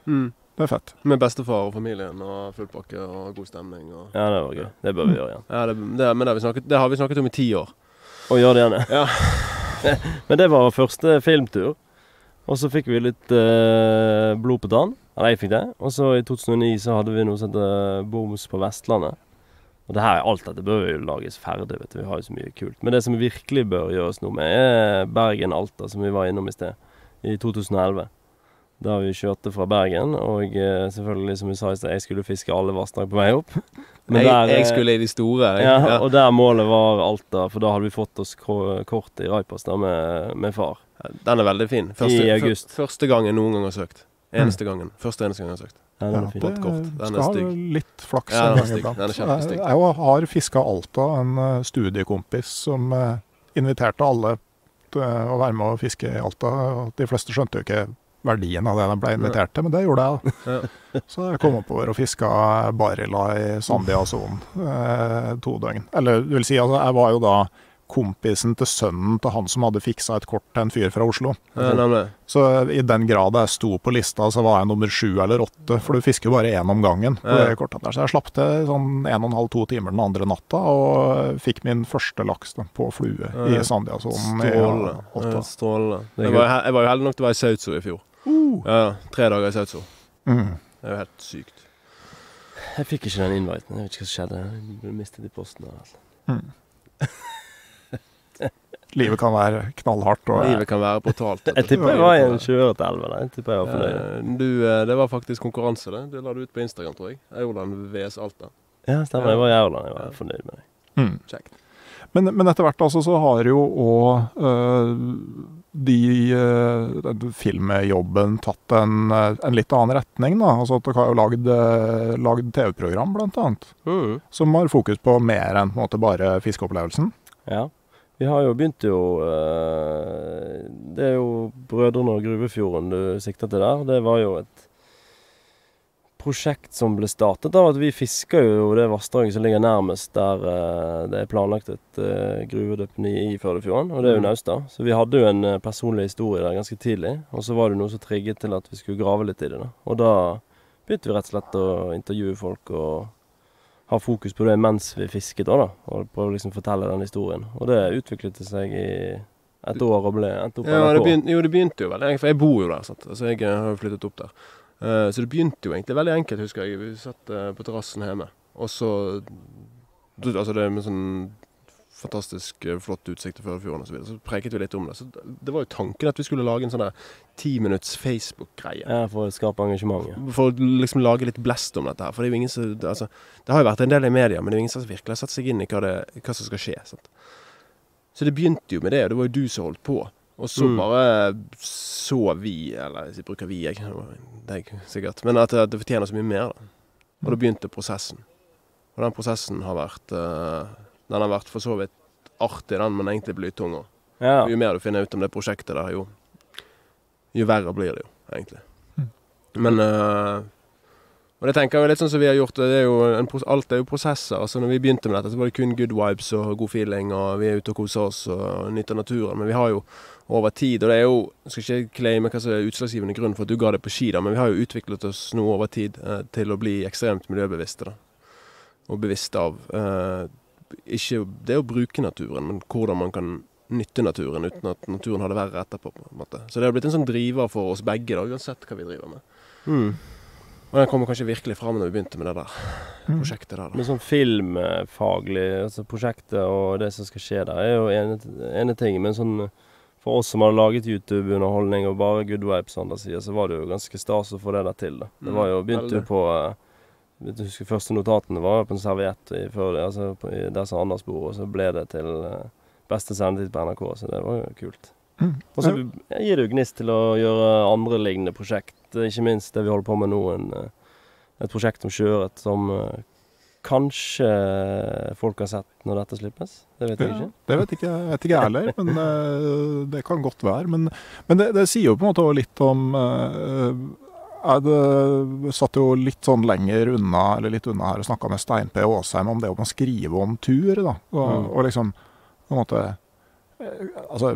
Mm. Det er fett. Med bestefar og familien og full pakke og god stemning. Og, Ja, det var gøy. Det bør vi gjøre igjen. ja, det, det, men det har, vi snakket, det har vi snakket om i ti år. Å gjøre det igjen, Ja. Men det var vår første filmtur. Og så fikk vi litt eh, blod på tann. Eller jeg fikk det. Og så i 2009 så hadde vi noe som heter Boms på Vestlandet. Og det her, alt dette bør jo lages ferdig, vet du. Vi har jo så mye kult. Men det som vi virkelig bør gjøres noe med, er Bergen-Alta, som vi var innom i sted. I 2011. Da vi kjørte fra Bergen, og eh, selvfølgelig, som vi sa i sted, jeg skulle fiske alle vassdrag på vei opp. Men Jeg, der, jeg eh, skulle i de store. Jeg, ja, ja. og der målet var Alta, for da hadde vi fått oss kort i Raipas da med, med far. Den er veldig fin. I august. første gang jeg noen gang har søkt. Eneste gangen. Første eneste gang jeg har søkt. Ja, den Ja, fin. det- kort. Den er skal ha stygg. litt flaks Ja, den er stygg. Den er kjempestygg. Jeg jeg har fiska Alta, en eh, studiekompis som inviterte alle til å være med å fiske i Alta. De fleste skjønte jo ikke verdien av det de ble invitert til, men det gjorde jeg. da. Så jeg kom oppover og fiska barilla i Sandia-sonen eh, to døgn. Eller det vil si, altså, jeg var jo da kompisen til sønnen til han som hadde fiksa et kort til en fyr fra Oslo. Ja. Så i den grad jeg sto på lista, så var jeg nummer sju eller åtte, for du fisker jo bare én om gangen. på Ja. de der. Så jeg slapp til sånn en og en halv, to timer den andre natta, og fikk min første laks på flue Ja. i Sandia-sonen. Strålende. Alta. Ja, Strålende. Jeg var, jeg var jo heldig nok til å være i Sautso i fjor. Ja, tre dager i Sautso. Mm. Det er jo helt sykt. Jeg fikk ikke den inviten. Jeg vet ikke hva som skjedde. Jeg ble mistet i posten. Mm. Livet kan være knallhardt. Og, Livet kan være brutalt. Jeg tipper jeg var i en kjørete elv. eh, det var faktisk konkurranse, det. Det la du ut på Instagram, tror jeg. Aurland VS Alta. Ja, stemmer. Jeg var i Aurland. Jeg var fornøyd med det. mm. Kjekt. Men, men etter hvert altså, så har jo òg de øh, den filmjobben tatt en, øh, en litt annen retning. da. Altså at Dere har jo lagd, lagd TV-program, annet, Mm. som har fokus på mer enn på en måte bare fiskeopplevelsen. Ja. Vi har jo begynt jo eh, Det er jo Brødrene og Gruvefjorden du sikter til der. Det var jo et prosjekt som ble startet av at vi fisker jo det vassdraget som ligger nærmest der eh, det er planlagt et uh, gruvedeponi i Førdefjorden, og det er jo Nausta. Så vi hadde jo en eh, personlig historie der ganske tidlig, og så var det noe som trigget til at vi skulle grave litt i det. da. Og da begynte vi rett og slett å intervjue folk og ha fokus på det mens vi fisket òg, da. Og prøve å liksom fortelle den historien. Og det utviklet seg i et år og ble endt opp Ja, det begynte, jo, det begynte jo veldig enkelt, for jeg bor jo der. Sant? så jeg eh, har jo flyttet opp der. Eh, så det begynte jo egentlig veldig enkelt, husker jeg. Vi satt eh, på terrassen hjemme. Og så Altså, det med sånn fantastisk eh, flott utsikt til Førdefjorden osv. Så, videre. så preket vi litt om det. Så det var jo tanken at vi skulle lage en sånn der ti minutts Facebook-greie. Ja, for å skape engasjement. Ja. For å liksom lage litt blest om dette her. For det er jo ingen som altså, Det har jo vært en del i media, men det er jo ingen som virkelig har satt seg inn i hva, det, hva som skal skje. Sant? Så det begynte jo med det, og det var jo du som holdt på. Og så Mm. bare så vi, eller jeg bruker vi, jeg, deg sikkert, men at, det fortjener så mye mer. da. Og da begynte prosessen. Og den prosessen har vært eh, Den har vært for så vidt artig, den, men egentlig blytung òg. Ja. Jo mer du finner ut om det prosjektet der, jo, jo verre blir det jo, egentlig. Mm. Men eh, Og det tenker jeg litt sånn som vi har gjort, det er jo en, alt er jo prosesser. Altså når vi begynte med dette, så var det kun good vibes og god feeling, og vi er ute og koser oss og nyter naturen. Men vi har jo over tid, og det er jo Jeg skal ikke claime hva som er utslagsgivende grunn for at du ga det på ski, da, men vi har jo utviklet oss nå over tid eh, til å bli ekstremt miljøbevisste. da. Og bevisste av eh, ikke det å bruke naturen, men hvordan man kan nytte naturen uten at naturen har det verre etterpå. på en måte. Så det har blitt en sånn driver for oss begge, da, uansett hva vi driver med. Mm. Og den kommer kanskje virkelig fram når vi begynte med det der Mm. prosjektet der. da. Men sånn filmfaglig, altså prosjektet og det som skal skje der, er jo ene, ene ting. Men sånn for oss som har laget YouTube-underholdning og bare good vibes, andre sier, så var det jo ganske stas å få det der til. da. Det var jo, Mm, begynte jo på eh, Jeg husker første notatene var på en serviett i, før altså på, i, der som Anders bor, og så ble det til eh, beste sendetid på NRK, så det var jo kult. Mm. Og så gir det jo gnist til å gjøre andre lignende prosjekt. Ikke minst det vi holder på med nå, en, eh, et prosjekt om sjøørret som eh, kanskje folk har sett når dette slippes. Det vet jeg Ja, ikke. det vet ikke, vet ikke jeg heller, men eh, det kan godt være. Men, men det, det sier jo på en måte litt om eh, Jeg hadde- satt jo litt sånn lenger unna eller litt unna her og snakka med Stein P. Aasheim om det å skrive om tur. da, Og, Mm. og liksom på en måte eh, Altså,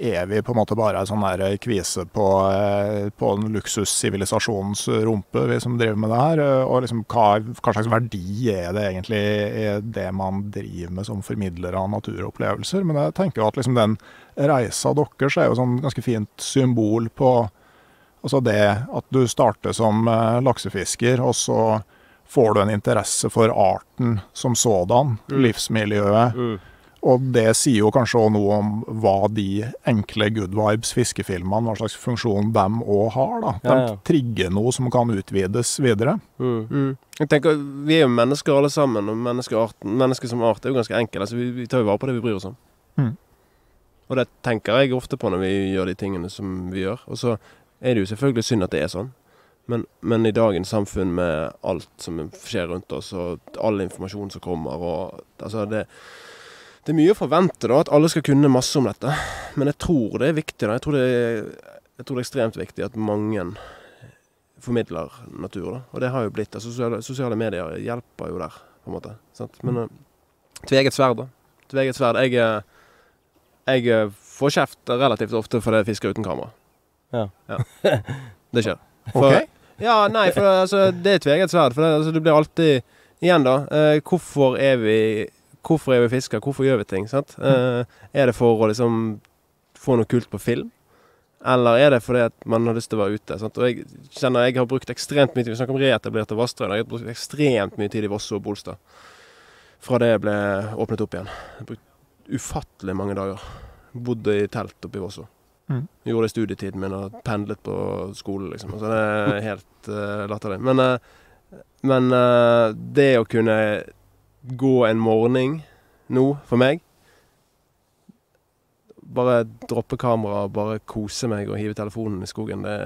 er vi på en måte bare en sånn der kvise på, eh, på en luksussivilisasjonens rumpe, vi som driver med det her? eh, Og liksom hva, hva slags verdi er det egentlig i det man driver med som formidler av naturopplevelser? Men jeg tenker jo at liksom den reisa deres er jo sånn ganske fint symbol på altså det at du starter som eh, laksefisker, og så får du en interesse for arten som sådan, Mm. livsmiljøet. Mm. Og det sier jo kanskje også noe om hva de enkle good vibes fiskefilmene, hva slags funksjon de òg har. da. De Ja, ja. trigger noe som kan utvides videre. Mm. Mm. Jeg tenker, Vi er jo mennesker alle sammen, og mennesker som art er jo ganske enkelt. Altså, vi, vi tar jo vare på det vi bryr oss om. Mm. Og det tenker jeg ofte på når vi gjør de tingene som vi gjør. Og så er det jo selvfølgelig synd at det er sånn. Men, men i dagens samfunn med alt som skjer rundt oss, og all informasjon som kommer og altså det, det er mye å forvente, da, at alle skal kunne masse om dette. Men jeg tror det er viktig. da. Jeg tror det er, tror det er ekstremt viktig at mange formidler natur. da. Og det har jo blitt altså, sosiale, sosiale medier hjelper jo der, på en måte. Sant? Men uh, tveget sverd, da. Tveget sverd. Jeg, eh, jeg eh, får kjeft relativt ofte fordi jeg fisker uten kamera. Ja. Det skjer. For, okay. Ja, nei, for altså, det er tveget sverd. For det, altså, det blir alltid Igjen, da. Eh, hvorfor er vi Hvorfor er vi fisker? Hvorfor gjør vi ting? Sant? Eh, er det for å liksom få noe kult på film? Eller er det fordi at man har lyst til å være ute? Sant? Og jeg kjenner jeg har brukt ekstremt mye tid Vi snakker om reetablerte vassdrag. Jeg har brukt ekstremt mye tid i Vosso og Bolstad. Fra det ble åpnet opp igjen. Jeg har brukt ufattelig mange dager. Bodde i telt oppe i Vosso. Mm. Gjorde det i studietiden min og pendlet på skole, liksom. Så det er helt uh, latterlig. Men, uh, men uh, det å kunne gå en morgen nå, for meg bare droppe kameraet, bare kose meg og hive telefonen i skogen. Det,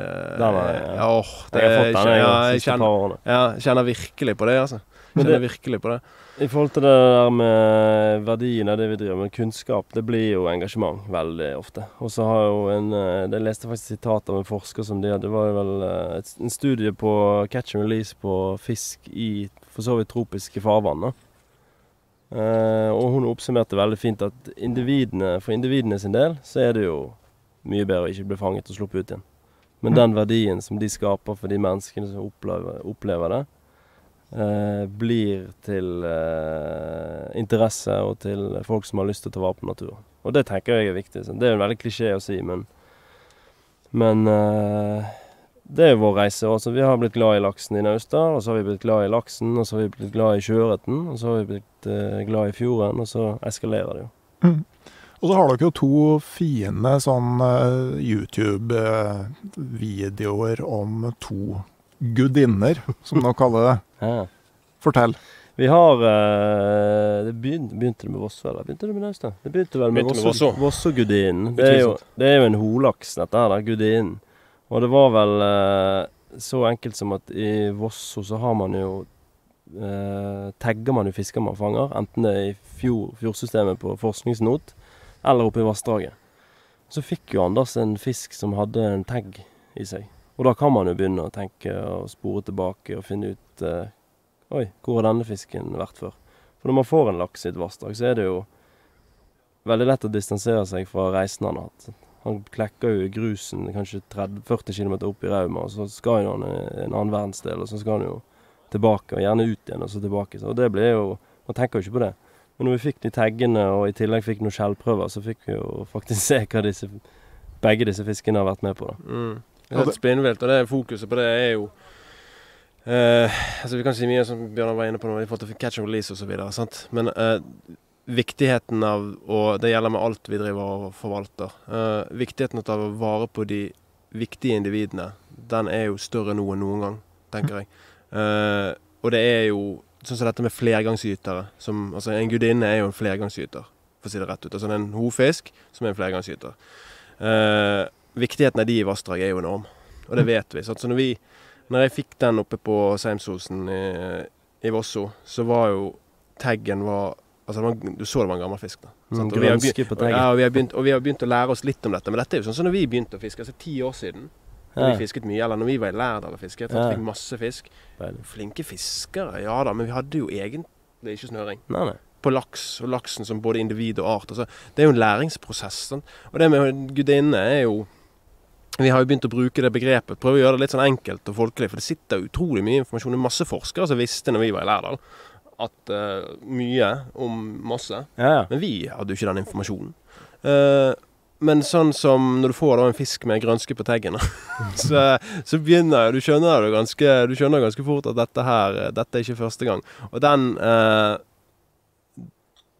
Den er- ja, åh, det Jeg har fått den jeg, ja, jeg kjenner, ja, jeg kjenner virkelig på det, altså. Kjenner det- virkelig på det. I forhold til det der med verdien av det vi driver med, kunnskap, det blir jo engasjement veldig ofte. Og så har jo en eh, Jeg leste faktisk sitat av en forsker som de hadde Det var jo vel eh, en studie på catch and release på fisk i for så vidt tropiske farvann. da. Eh, og hun oppsummerte veldig fint at individene, for individene sin del så er det jo mye bedre å ikke bli fanget og sluppet ut igjen. Men Mm. den verdien som de skaper for de menneskene som opplever, opplever det, eh, blir til eh, interesse og til folk som har lyst til å ta vare på naturen. Og det tenker jeg er viktig. Så det er jo en veldig klisjé å si, men Men eh, det er jo vår reise. Også. Vi har blitt glad i laksen i Naustdal, og så har vi blitt glad i laksen, og så har vi blitt glad i sjøørreten, og så har vi blitt eh, glad i fjorden, og så eskalerer det jo. Mm. Og så har dere jo to fine sånn uh, YouTube-videoer om to gudinner, som dere kaller det. Ja. Fortell. Vi har uh, det begynte, begynte det med Vosso, eller begynte det med Naustdal? Det begynte vel med Vosso-gudinnen. Det, er jo- det er jo en holaks, dette her, gudinnen. Og det var vel eh, så enkelt som at i Vosso så har man jo eh, Tagger man jo fisker man fanger, enten det er i fjord, fjordsystemet på forskningsnot, eller oppe i vassdraget. Så fikk jo Anders en fisk som hadde en tagg i seg. Og da kan man jo begynne å tenke og spore tilbake og finne ut eh, Oi, hvor har denne fisken vært før? For når man får en laks i et vassdrag, så er det jo veldig lett å distansere seg fra reisen han har hatt. Han klekker jo i grusen kanskje 30-40 km opp i Rauma, og så skal jo han i en annen verdensdel, og så skal han jo tilbake, og gjerne ut igjen, og så tilbake. Og det ble jo Man tenker jo ikke på det. Men når vi fikk de taggene, og i tillegg fikk noen skjellprøver, så fikk vi jo faktisk se hva disse, begge disse fiskene har vært med på. da. Mm. Det er helt spinnvilt, og det fokuset på det er jo Uh, altså Vi kan si mye som Bjørnar var inne på nå, i forhold til catch and release osv. Men eh, viktigheten av Og det gjelder med alt vi driver og forvalter. Uh, viktigheten av å ta vare på de viktige individene, den er jo større nå enn noen gang, tenker jeg. Uh, og det er jo sånn som dette med flergangsytere. Som, altså En gudinne er jo en flergangsyter, for å si det rett ut. Altså en hofisk som er en flergangsyter. Uh, viktigheten av de i vassdrag er jo enorm, og det vet vi. Så når, vi, når jeg fikk den oppe på Seimsosen i, i Vosso, så var jo taggen var Altså man, Du så det var en gammel fisk. da. Mm. Og vi har begynt- og. Ja, og vi, har begynt, og vi har begynt å lære oss litt om dette. Men dette er jo sånn som når vi begynte å fiske, altså ti år siden. Ja. vi fisket mye, eller når vi var i Lærdal og fisket. Ja. Ja. Fikk masse fisk. Deilig. Flinke fiskere, ja da, men vi hadde jo egentlig ikke snøring Nei, nei. på laks, og laksen som både individ og art. Altså, det er jo en læringsprosess. Sånn. Og det med gudinne er jo Vi har jo begynt å bruke det begrepet. Prøve å gjøre det litt sånn enkelt og folkelig. For det sitter utrolig mye informasjon. Det er masse forskere som visste når vi var i Lærdal at uh, mye om masse. Ja. Men vi hadde jo ikke den informasjonen. Uh, men sånn som når du får da en fisk med grønske på teggene, så, så begynner du skjønner du, ganske, du skjønner ganske fort at dette her eh, Dette er ikke første gang. Og den eh,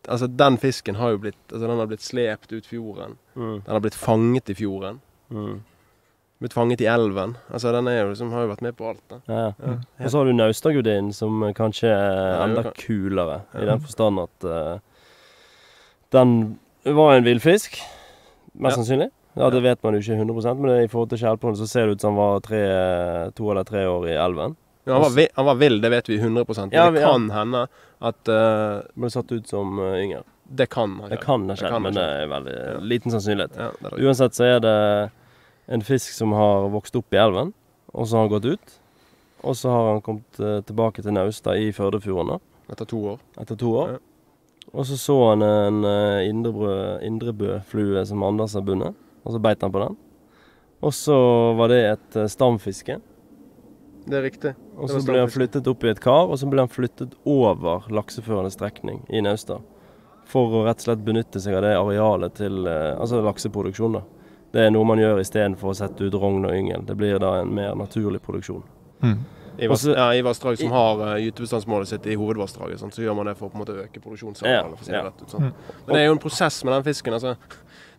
Altså, den fisken har jo blitt Altså, den har blitt slept ut fjorden. Mm. Den har blitt fanget i fjorden. Mm. Blitt fanget i elven. Altså, den er jo liksom, har jo vært med på alt. da. Ja, ja. Og så har du Naustadgudinnen, som kanskje er enda kulere, i den forstand at uh, den var en villfisk, mest sannsynlig. Ja, Det vet man jo ikke 100 men i forhold til skjellpålen så ser det ut som han var tre, to eller tre år i elven. Ja, han, var vi, han var vill, det vet vi 100 Men Ja, det kan hende at uh, Ble satt ut som uh, yngre. Det kan ha Det kan ha skjedd, men det skjedd. er veldig Ja. liten sannsynlighet. Uansett så er det en fisk som har vokst opp i elven, og så har han gått ut. Og så har han kommet eh, tilbake til Naustad i Førdefjorden Etter to år. etter to år. Ja. Og så så han en indrebrø- indrebøflue som Anders har bundet, og så beit han på den. Og så var det et eh, stamfiske. Det er riktig. Og Det så ble han flyttet opp i et kar, og så ble han flyttet over lakseførende strekning i Naustad. For å rett og slett benytte seg av det arealet til eh, altså lakseproduksjon. da. Det er noe man gjør istedenfor å sette ut rogn og yngel. Det blir da en mer naturlig produksjon. Mm. I, vass, ja, I vassdrag som har uh, gytebestandsmålet sitt i hovedvassdraget, sånn, så gjør man det for å på en måte øke produksjonsarealet. Ja, ja. sånn. Men det er jo en prosess med den fisken. altså.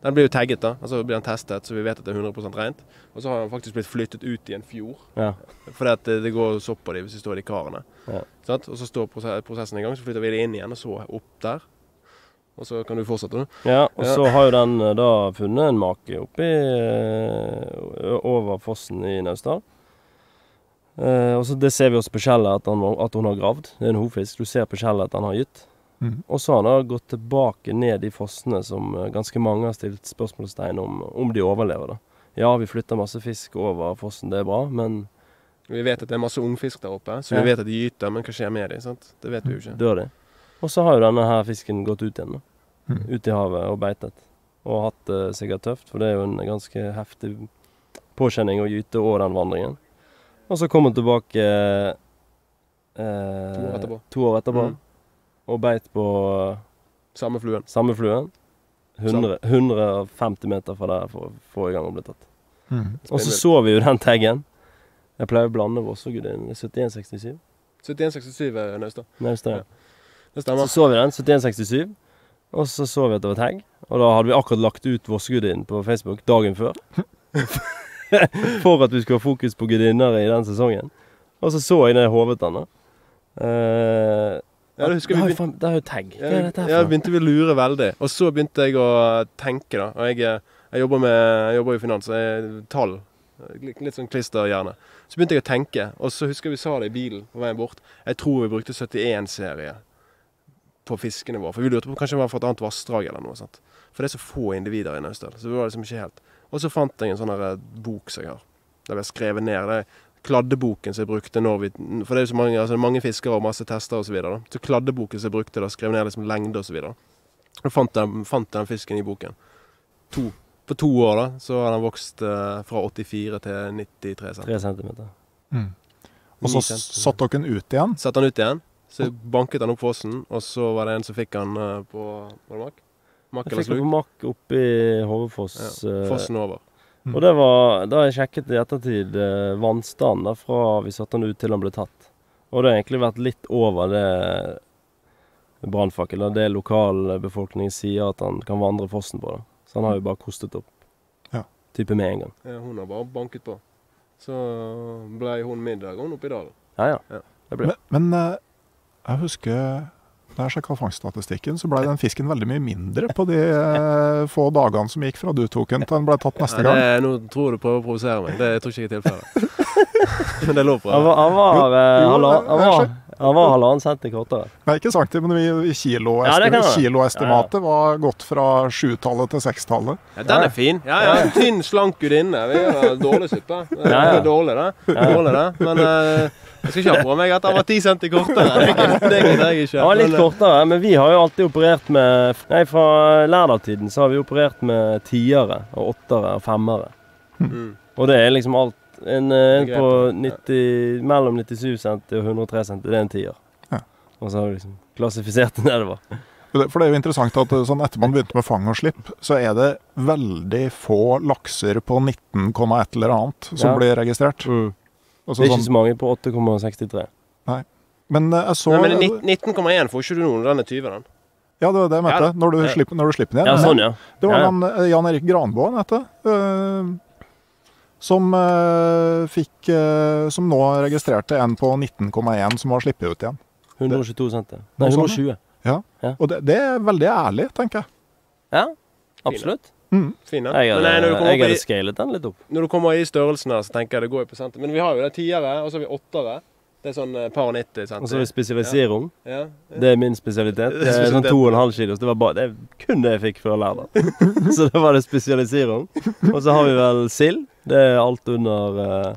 Den blir jo tagget, da. altså blir den testet, så vi vet at det er 100% rent. Og så har den faktisk blitt flyttet ut i en fjord. Ja. Fordi at det, det går sopp på dem hvis de står i de karene. Ja. Og så står prosessen i gang, så flytter vi det inn igjen, og så opp der. Og så kan du fortsette. Ja, og Ja. så har jo den eh, da funnet en make oppi eh, over fossen i Naustdal. Eh, og så Det ser vi også på skjellet, at, at hun har gravd. Det er en hovfisk. Du ser på skjellet at han har gytt. Mm. Og så har han da gått tilbake ned i fossene som eh, ganske mange har stilt spørsmålstegn om om de overlever. da. Ja, vi flytter masse fisk over fossen, det er bra, men Vi vet at det er masse ungfisk der oppe, så Ja. vi vet at de gyter, men hva skjer med dem? sant? Det vet vi jo ikke. dør de? Og så har jo denne her fisken gått ut igjen. Mm. Ut i havet og beitet. Og hatt det sikkert tøft, for det er jo en ganske heftig påkjenning å gyte og den vandringen. Og så kom hun tilbake eh, To år etterpå. to år etterpå Mm. og beit på Samme fluen. samme fluen. 100, 150 meter fra der for forrige gang hun ble tatt. Mm. Og så så vi jo den taggen. Jeg pleier å blande Vossogudinnen. 7167. 7167 er Naustad. Naustad. Ja. Det Så stemmer. så vi den, 7167. Og så så vi at det var tagg. Og da hadde vi akkurat lagt ut Vossegudinnen på Facebook dagen før. For at vi skulle ha fokus på gudinner i den sesongen. Og så så jeg ned i den. da. Eh, Ja, det vi det er jo tagg. Hva er dette her Ja, for noe? begynte vi å lure veldig. Og så begynte jeg å tenke, da. Og jeg, eh, jeg jobber med jeg jobber i finans, så jeg tall. Litt, litt sånn klisterhjerne. Så begynte jeg å tenke, og så husker jeg vi sa det i bilen på veien bort. Jeg tror vi brukte 71-serie på fiskene våre. For vi lurte på kanskje det var fått et annet vassdrag eller noe sånt. For det er så få individer i Naustdal. Så det var liksom ikke helt. Og så fant jeg en sånn eh, bok som jeg har. Der vi har skrevet ned. Det kladdeboken som jeg brukte når vi For det er jo så mange, altså, mange fiskere og masse tester osv. Så, videre, så kladdeboken som jeg brukte, da skrev ned liksom lengde osv. Og fant den, fant den fisken i boken. To. På to år da, så har den vokst eh, fra 84 til 93 cm. 3 cm. Mm. Og så satt dere den ut igjen. Satte den ut igjen. Så banket han opp fossen, og så var det en som fikk han eh, på Var det makk? Makk Jeg eller fikk det slug? på makk oppe i Hovefoss. Ja, eh, fossen over. Mm. Og det var, da jeg sjekket i ettertid eh, vannstanden fra vi satte han ut til han ble tatt. Og det har egentlig vært litt over det brannfakkel, det lokalbefolkningen sier at han kan vandre fossen på. da. Så han har jo bare kostet opp. Ja. Type med en gang. Ja, hun har bare banket på. Så ble hun middag, hun oppe i dalen. Ja, ja. Ja. Det blir. Men, men eh, jeg husker da jeg sjekka fangststatistikken, så ble den fisken veldig mye mindre på de eh, få dagene som gikk fra du tok den til den ble tatt neste Ja, gang. det, nå tror du prøver å provosere meg. Det tror ikke jeg er tilfellet. Men det er lov å Han var, han var, eh, han var, han var halvannen centi kortere. Nei, ikke sant, men vi- kilo, Ja, kiloestimatet var gått fra sjutallet til sekstallet. Ja, den er fin. Ja, ja, Tynn, slank gudinne. Vi er dårlig suppe. Det er ja. dårlig, det. Dårlig, det. Men eh, jeg skal ikke ha på meg at han var ti centi kortere. Det gidder- jeg ikke. Han var litt eh, kortere, men vi har jo alltid operert med Nei, fra Lærdal-tiden så har vi operert med tiere og åttere og femmere. mm. Og det er liksom alt En, eh, en på 90, mellom 97 centi og 103 centi, det er en tier. Ja. Og så har vi liksom klassifisert det nedover. For det- er jo interessant at eh, sånn etter man begynte med fang og slipp, så er det veldig få lakser på 19, et eller annet som Ja. blir registrert. Mm. Altså Det er ikke sånn, så mange på 8,63. men eh, jeg så Nei, men 19,1 får ikke du noen av den er 20, den. Ja, det var det jeg mente. Ja. Når, du slipper, når du slipper den igjen. Ja, sånn, ja. Det var Ja, ja. han, eh, Jan Erik Granbå, han heter. eh, som fikk Som nå registrerte en på 19,1 som var sluppet ut igjen. 122 centi. Nei, Noe sånt, 120. Og det, det er veldig ærlig, tenker jeg. Ja, absolutt. Mm. Fine. Jeg hadde, nei, når, hadde, du jeg hadde i, scalet den litt opp. når du kommer i størrelsen her, så tenker jeg det går jo på senter. Men vi har jo det tiere, og så har vi åttere. Det er sånn eh, par 90 Og så har vi spesialisering. Ja. Det er min spesialitet. Det er sånn spesialitet. 2,5 Så Det var bare, det er kun det jeg fikk før Lærdal. så da var det spesialisering. Og så har vi vel sild. Det er alt under uh,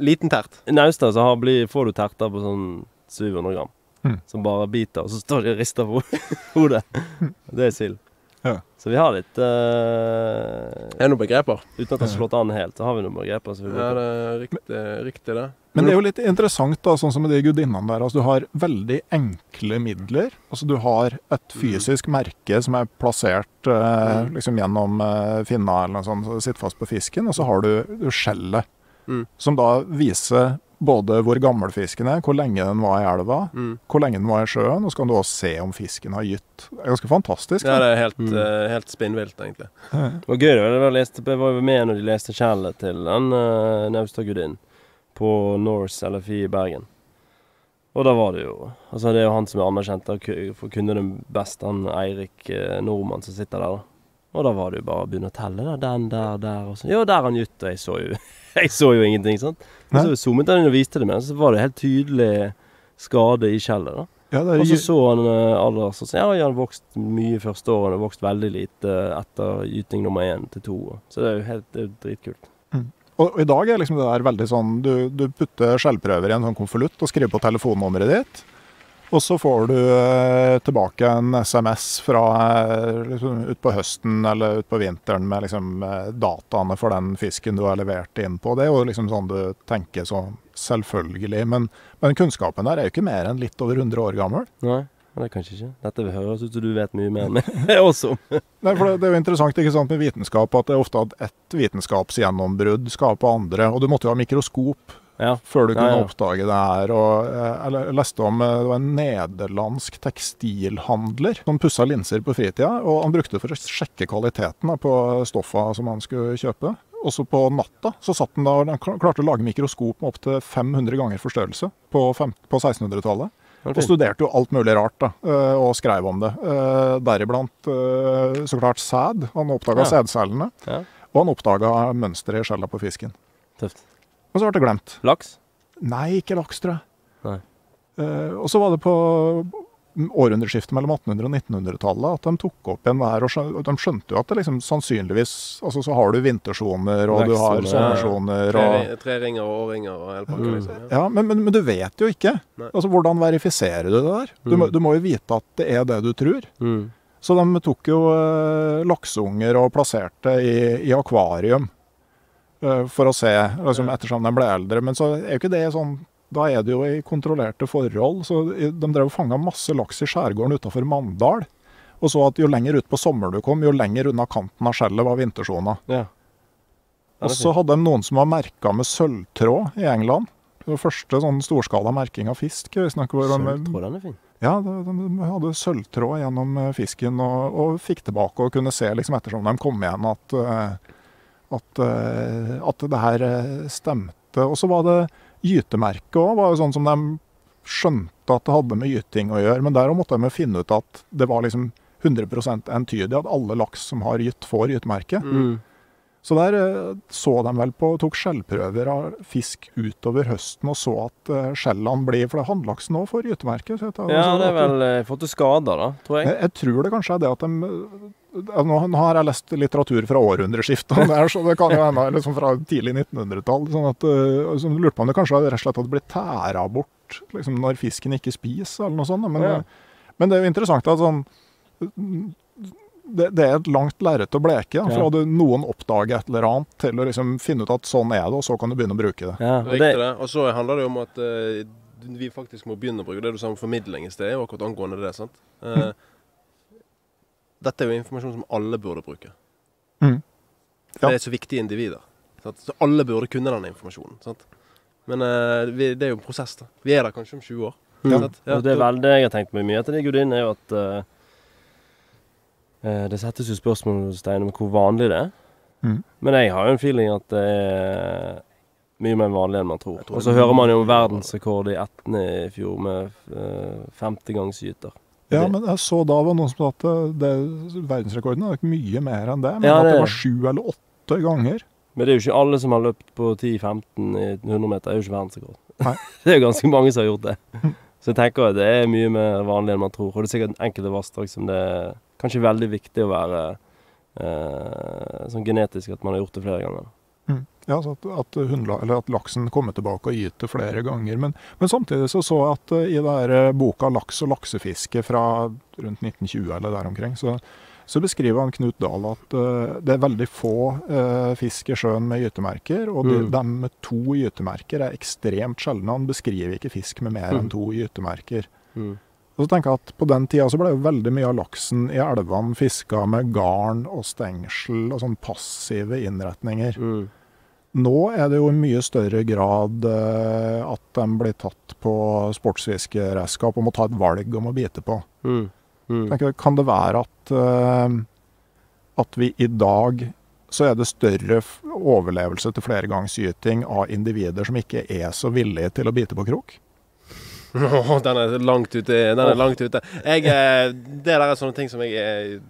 Liten tert. I Naustad så har, blir, får du terter på sånn 700 gram. Mm. Som bare biter, og så står de og rister på hodet. Det er sild. Ja. Så vi har litt uh, Er det noen begreper? Uten at det har slått an helt, så har vi noen begreper. Så vi Ja, det er riktig, riktig det. Men det er jo litt interessant, da, sånn som med de gudinnene der. Altså, du har veldig enkle midler. Altså, du har et fysisk merke som er plassert eh, Mm. liksom gjennom eh, finna eller noe sånt, så det sitter fast på fisken. Og så har du, du skjellet, Mm. som da viser både hvor gammel fisken er, hvor lenge den var i elva, Mm. hvor lenge den var i sjøen, og så kan du også se om fisken har gytt. Det er ganske fantastisk. Ja, det er helt, Mm. uh, helt spinnvilt, egentlig. Det var gøy. det var, jeg, leste, jeg var jo med når de leste skjellet til den uh, Naustadgudinnen på Norse LFI i Bergen. Og da var det jo Altså, det er jo han som er anerkjent for å kunne det best, han Eirik uh, Nordmann som sitter der, da. Og da var det jo bare å begynne å telle, da. Den der, der og sånn. Jo, der han gytt, og jeg så jo Jeg så jo ingenting, sant. Og så zoomet han inn og viste det med, så var det helt tydelig skade i skjellet, da. Ja, er Og så så han uh, Alders og sa ja, han har vokst mye første årene, vokst veldig lite etter gyting nummer én til to. Så det er jo helt det er dritkult. dritkult. Og, og i dag er liksom det der veldig sånn Du, du putter skjellprøver i en sånn konvolutt og skriver på telefonnummeret ditt. Og så får du eh, tilbake en SMS fra eh, liksom, utpå høsten eller utpå vinteren med liksom, eh, dataene for den fisken du har levert inn på. Det er jo liksom sånn du tenker så selvfølgelig. Men, men kunnskapen der er jo ikke mer enn litt over 100 år gammel. Nei, det er kanskje ikke. Dette høres ut som du vet mye mer enn meg også. Nei, for det, det er jo interessant ikke sant, med vitenskap at det er ofte at ett vitenskapsgjennombrudd skaper andre. Og du måtte jo ha mikroskop Ja. før du kunne ja. oppdage det her. Og, eh, jeg leste om eh, det var en nederlandsk tekstilhandler som pussa linser på fritida. Og han brukte det for å sjekke kvaliteten på stoffa som han skulle kjøpe. Også på natta så satt han da og han klarte å lage mikroskop med opptil 500 ganger forstørrelse på, på 1600-tallet. Og studerte jo alt mulig rart, da, eh, og skrev om det. Deriblant så klart sæd. Han oppdaga Ja. sædcellene. Ja. Og han oppdaga mønsteret i skjella på fisken. Tøft. Og så ble det glemt. Laks? Nei, ikke laks, tror jeg. Nei. Eh, og så var det på århundreskiftet mellom 1800- og 1900-tallet at de tok opp igjen det her. og De skjønte jo at det liksom sannsynligvis altså Så har du vintersoner, og du har ja. sommersoner og Treringer og årringer og hele pakka, Mm. liksom. Ja. Ja, men, men, men du vet jo ikke. Nei. Altså Hvordan verifiserer du det der? Du, må, Mm. du må jo vite at det er det du tror. Mm. Så de tok jo eh, lakseunger og plasserte i, i akvarium for å se, liksom, ettersom de ble eldre. Men så er jo ikke det sånn Da er det jo i kontrollerte forhold. Så de drev og fanga masse laks i skjærgården utafor Mandal. Og så at jo lenger ut på sommeren du kom, jo lenger unna kanten av skjellet var vintersona. Ja. Og så hadde de noen som var merka med sølvtråd i England. Det var første sånn storskala merking av fisk. visstnok. hvor de- Sølvtråd, er fin. ja, de, de hadde sølvtråd gjennom eh, fisken og, og fikk tilbake og kunne se liksom ettersom de kom igjen at, eh, at, eh, at det her eh, stemte. Og så var det gytemerket òg, var jo sånn som de skjønte at det hadde med gyting å gjøre. Men der måtte de finne ut at det var liksom 100% entydig at alle laks som har gytt, får gytemerke. Mm. Så der eh, så de vel på, tok skjellprøver av fisk utover høsten og så at skjellene blir For det er hannlaksen òg får gytemerke. Ja, altså, det er vel fått til skader, da, tror jeg. jeg, jeg tror det kanskje er det at de nå, har jeg lest litteratur fra århundreskiftet, så det kan jo hende liksom fra tidlig 1900-tall. sånn at uh, så lurte på om det kanskje rett og slett hadde blitt tæra bort liksom, når fisken ikke spiser, eller noe sånt. Men, Ja. eh, men det er jo interessant at sånn det, det er et langt lerret å bleke. Da, fra Ja. du, noen oppdager et eller annet, til å liksom finne ut at sånn er det, og så kan du begynne å bruke det. Ja, og det, det. Og så handler det jo om at uh, vi faktisk må begynne å bruke det du sa om formidling i sted, akkurat angående det. sant? Eh, dette er jo informasjon som alle burde bruke. Mm. Ja. Det er så viktige individer. Sant? Så alle burde kunne den informasjonen. sant? Men uh, vi, det er jo en prosess. da. Vi er der kanskje om 20 år. Mm. sant? Ja, og det er vel det jeg har tenkt meg mye etter de gudinnene, er jo at uh, eh, Det settes jo spørsmålstegn om hvor vanlig det er. Mm. Men jeg har jo en feeling at det er mye mer vanlig enn man tror. Tror Og så er hører man jo om verdensrekord i etne i fjor med uh, 50 gangs gyter. Ja, men jeg så da var noen som sa at det, det, verdensrekorden er mye mer enn det. Men Ja, at det det- var sju eller åtte ganger. Men det er jo ikke alle som har løpt på 10-15 i 100 meter. Det er jo ikke verdensrekord. Det er jo ganske mange som har gjort det. Så jeg tenker at det er mye mer vanlig enn man tror. Og det er sikkert enkelte vassdrag som det er kanskje veldig viktig å være eh, sånn genetisk at man har gjort det flere ganger. Ja, så at, at, hundla, eller at laksen kommer tilbake og gyter flere ganger. Men, men samtidig så så jeg at eh, i der eh, boka 'Laks og laksefiske' fra rundt 1920 eller der omkring, så, så beskriver han Knut Dahl at uh, det er veldig få uh, fisk i sjøen med gytemerker, og de, Mm. dem med to gytemerker er ekstremt sjeldne. Han beskriver ikke fisk med mer enn Mm. to gytemerker. Mm. Og så tenker jeg at På den tida så ble jo veldig mye av laksen i elvene fiska med garn og stengsel og sånn passive innretninger. Mm. Nå er det jo i mye større grad eh, at de blir tatt på sportsfiskeredskap og må ta et valg om å bite på. Mm. Mm. Tenker, kan det være at, eh, at vi i dag så er det større overlevelse til flergangsgyting av individer som ikke er så villige til å bite på krok? Den er langt ute. Den er langt ute. Jeg, eh, det der er sånne ting som jeg er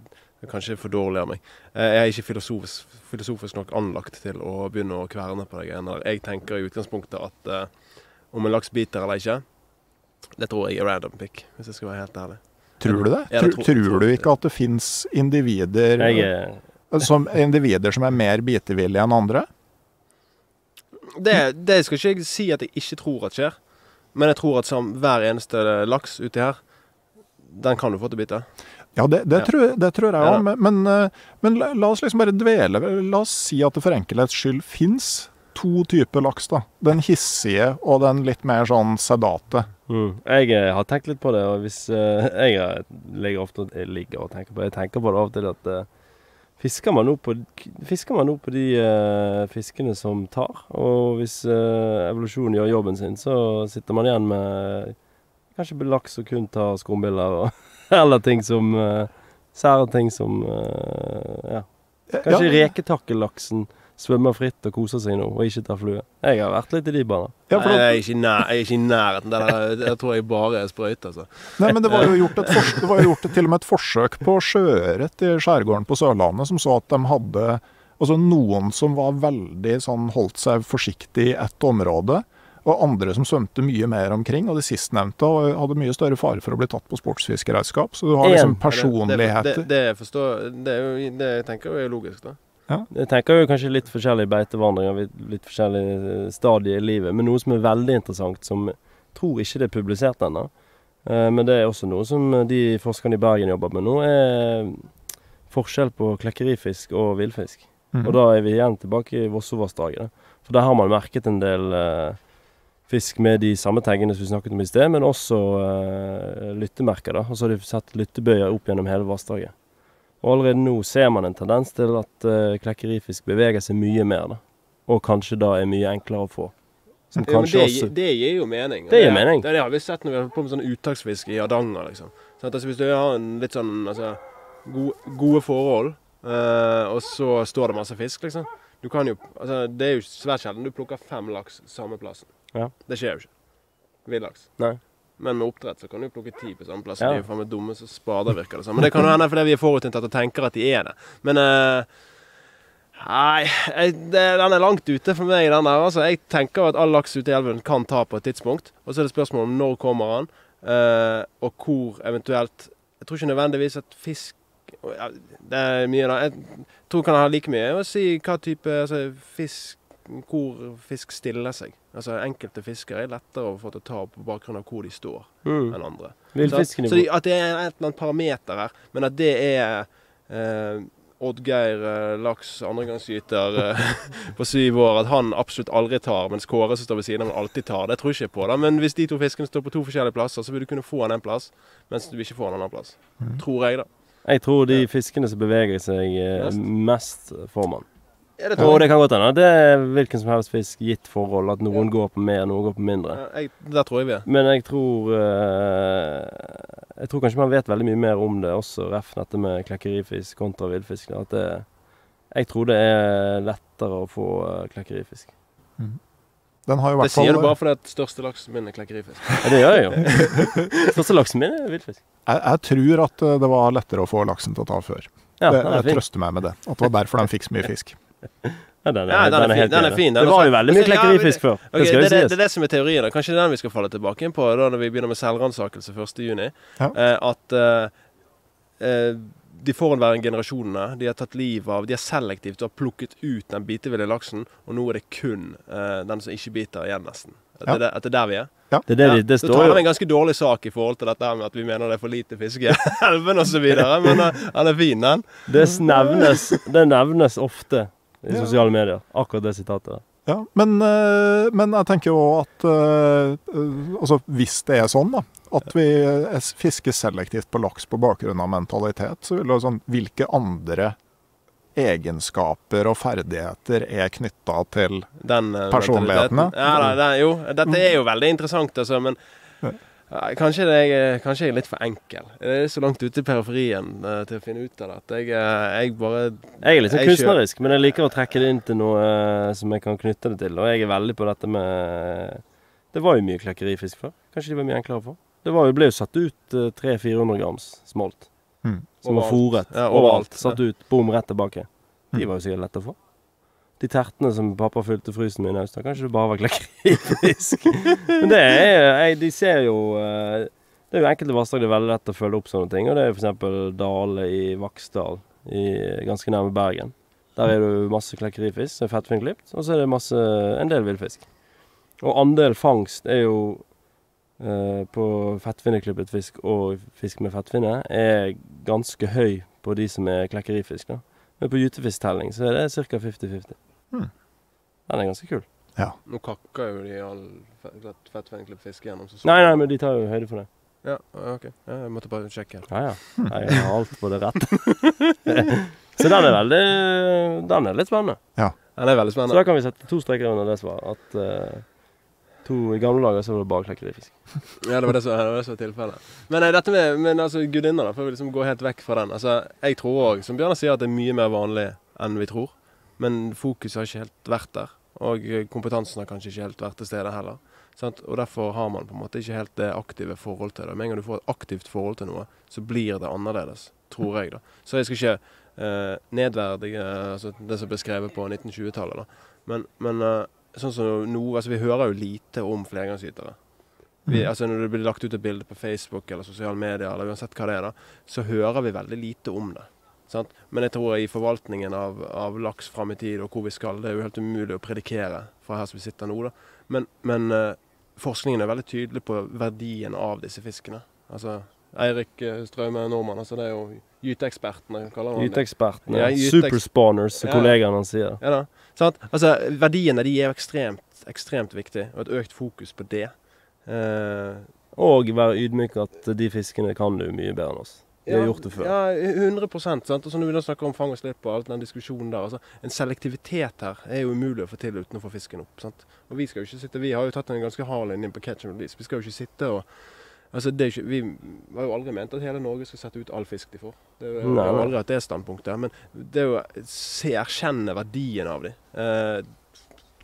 Kanskje for dårlig av meg. Eh, Jeg er ikke filosofisk, filosofisk nok anlagt til å begynne å kverne på de greiene der. Jeg tenker i utgangspunktet at uh, om en laks biter eller ikke, det tror jeg er random pick, hvis jeg skal være helt ærlig. Tror du det? Ja, det tror, tror- tror du ikke at det fins individer, er som, individer som er mer bitevillige enn andre? Det, det skal ikke jeg si at jeg ikke tror at skjer, men jeg tror at som hver eneste laks uti her, den kan du få til å bite. Ja, det, det, Ja. Tror, det tror jeg Ja òg. men, men, men la, la oss liksom bare dvele La oss si at det for enkelhets skyld fins to typer laks. da. Den hissige og den litt mer sånn sedate. Mm. Jeg eh, har tenkt litt på det, og hvis eh, Jeg ligger ofte jeg ligger og tenker på det. Jeg tenker på det av og til at eh, Fisker man nå på, man på de eh, fiskene som tar? Og hvis eh, evolusjonen gjør jobben sin, så sitter man igjen med kanskje laks som kun tar skumbiller og, eller ting som uh, Sære ting som eh, Ja. Kanskje ja, reketakkellaksen svømmer fritt og koser seg nå, og ikke tar flue. Jeg har vært litt i de barna. ja, for Nei, jeg, er ikke nær, jeg er ikke i nærheten. Der, tror jeg bare er sprøyte. Altså. nei, men det var jo gjort, et fors det var jo gjort til og med et forsøk på sjøørret i skjærgården på Sørlandet, som så at de hadde Altså noen som var veldig sånn holdt seg forsiktig i ett område. Og andre som svømte mye mer omkring. Og de sistnevnte hadde mye større fare for å bli tatt på sportsfiskeredskap. Så du har liksom personligheter. Det, det, det, forstår, det, er jo, det tenker jeg er logisk, da. Jeg tenker jo kanskje litt forskjellige beitevandringer, litt- forskjellige stadier i livet. Men noe som er veldig interessant, som jeg tror ikke det er publisert ennå, eh, men det er også noe som de forskerne i Bergen jobber med nå, er forskjell på klekkerifisk og villfisk. Mhm. Og da er vi igjen tilbake i Vossovassdraget. For der har man merket en del eh, fisk med de samme teggene som vi snakket om i sted, men også eh, lyttemerker. da. Og så har de sett lyttebøyer opp gjennom hele vassdraget. Og allerede nå ser man en tendens til at uh, klekkerifisk beveger seg mye mer. da. Og kanskje da er mye enklere å få. Som men det, også det gir jo mening. Det, Det gir mening. Det, det har vi sett når vi har holdt på med sånn uttaksfiske i Hardanger. liksom. Sånn at, altså, hvis du har en litt sånn altså, gode, gode forhold, eh, og så står det masse fisk, liksom. Du kan jo, altså, det er jo svært sjelden du plukker fem laks samme plassen. Ja. Det skjer jo ikke. Villaks. Men med oppdrett så kan du plukke ti på samme plass. Ja. De er jo faen meg dumme som spader, virker det som. Men det kan jo hende fordi vi er forutinntatt og tenker at de er det. Men uh, Nei, jeg, det, den er langt ute for meg, den der. Altså, jeg tenker at all laks ute i elven kan ta på et tidspunkt. Og så er det spørsmål om når kommer han, uh, og hvor eventuelt Jeg tror ikke nødvendigvis at fisk ja, Det er mye, da. Jeg tror kan ha like mye å si hva type altså, fisk Hvor fisk stiller seg. Altså Enkelte fisker er lettere å få til å ta på bakgrunn av hvor de står, mm. enn andre. Så, så de, at det er et eller annet parameter her, men at det er eh, Oddgeir eh, Laks, andregangsgyter eh, på syv år, at han absolutt aldri tar, mens Kåre som står ved siden av, alltid tar. Det tror jeg ikke på. da, Men hvis de to fiskene står på to forskjellige plasser, så vil du kunne få han en plass, mens du ikke får han en annen plass. Mm. Tror jeg, da. Jeg tror de fiskene som beveger seg eh, mest, får man. Det Og det kan godt hende. Det er hvilken som helst fisk, gitt forhold. At noen Ja. går på mer, noen går på mindre. Ja, jeg, der tror jeg vi er. Men jeg tror uh, Jeg tror kanskje man vet veldig mye mer om det også, ref dette med klekkerifisk kontra villfisk. At det Jeg tror det er lettere å få klekkerifisk. klekkerifisk. Den har jo i Det hvert fall sier du bare fordi at største laksen min er klekkerifisk. Ja, det gjør jeg jo. største laksen min er villfisk. jeg, jeg tror at eh, det var lettere å få laksen til å ta før. Ja, det, jeg trøster meg med det. At det var derfor den fikk så mye fisk. Ja, den er, Ja, den er fin, den er fin, Det var jo veldig mye Ja, klekkerifisk før. Okay, Det det, det, det er det som er teorien. da. Kanskje det er den vi skal falle tilbake inn på da når vi begynner med selvransakelse 1.6. Ja. Eh, at eh, eh, de forhenværende generasjonene de har tatt livet av De har selektivt og har plukket ut den biteville laksen, og nå er det kun eh, den som ikke biter igjen, nesten. At, Ja. det, at det er der vi er. Det, det, det, det står tar jo vi en ganske dårlig sak i forhold til dette med at vi mener det er for lite fisk i elven osv. Men eh, den er fin, den. Det nevnes, det nevnes ofte i Ja. sosiale medier, akkurat det sitatet. Ja, men, eh, men jeg tenker jo at eh, eh, altså hvis det er sånn, da, at vi fisker selektivt på laks på bakgrunn av mentalitet, så vil det sånn Hvilke andre egenskaper og ferdigheter er knytta til Den Personlighetene? Ja, da, den, jo, dette er jo veldig interessant, altså, men kanskje, det er, kanskje jeg er litt for enkel. Jeg er så langt ute i periferien uh, til å finne ut av det. Jeg, eh, jeg bare Jeg er litt sånn Jeg kunstnerisk, men jeg liker å trekke det inn til noe uh, som jeg kan knytte det til. Og jeg er veldig på dette med Det var jo mye klekkerifisk før. Kanskje de var mye enklere for. Det var jo, ble jo satt ut uh, 300-400 grams smolt. Mm. Som var fòret. Ja, overalt. overalt. Satt ut, bom, rett tilbake. De Mm. var jo sikkert lette å få. De tertene som pappa fylte frysen min i høst. kanskje det bare var klekkerifisk. Men det er jeg, De ser jo eh, Det er jo enkelte vassdrag det er veldig lett å følge opp sånne ting. Og det er f.eks. Dale i Vaksdal, i, ganske nærme Bergen. Der er det masse klekkerifisk som er fettfinnklipt, og så er det masse, en del villfisk. Og andel fangst er jo eh, på fettfinneklippet fisk og fisk med fettfinne er ganske høy på de som er klekkerifisk. Men på gytefisktelling så er det ca. 50-50. Hmm. Den er ganske kul. Nå kakker jo de all fettfennklipp fisk gjennom. Så Nei, nei, men de tar jo høyde for det. Ja, ok. Jeg måtte bare sjekke. Ja, ja. Nei, Jeg har alt på det rett. så den er veldig Den er litt spennende. Den er veldig Så da kan vi sette to streker under det svaret. At uh, to I gamle dager så var det bare klekkerifisk. Ja, det var det som, var var tilfellet. Men nei, dette med men altså, gudinner, da, for vi liksom gå helt vekk fra den. Altså, Jeg tror òg, som Bjørnar sier, at det er mye mer vanlig enn vi tror. Men fokuset har ikke helt vært der. Og kompetansen har kanskje ikke helt vært til stede heller. Sant? Og derfor har man på en måte ikke helt det aktive forhold til det. Med en gang du får et aktivt forhold til noe, så blir det annerledes. Tror jeg, da. Så jeg skal ikke eh, nedverdige altså, det som ble skrevet på 1920-tallet, da. Men, men eh, sånn som nå, altså Vi hører jo lite om flergangsytere. Vi, Mm. altså Når det blir lagt ut et bilde på Facebook eller sosiale medier, eller uansett hva det er, da, så hører vi veldig lite om det. Sant? Men jeg tror i forvaltningen av, av laks fram i tid og hvor vi skal, det er jo helt umulig å predikere fra her som vi sitter nå. da. Men, men uh, forskningen er veldig tydelig på verdien av disse fiskene. Altså Eirik eh, Straume Nordmann, altså det er jo gyteekspertene, kaller han det. Gyteekspertene. Ja, gyteeks- Superspawners, som Ja. kollegaene hans sier. Ja da. Sant? Altså, verdiene de er jo ekstremt, ekstremt viktige, og et økt fokus på det. Uh, Og være ydmyk at de fiskene kan du mye bedre enn oss. De har gjort det før. Ja, 100% sant? Og så når vi da snakker om fang og slipp og all den diskusjonen der altså, En selektivitet her er jo umulig å få til uten å få fisken opp. sant? Og Vi skal jo ikke sitte, vi har jo tatt en ganske hard linje på catch and release. Vi skal jo ikke sitte og altså det er ikke, Vi har jo aldri ment at hele Norge skal sette ut all fisk de får. Det er, har aldri hatt det standpunktet. Men det er å se, erkjenne verdien av dem. Eh,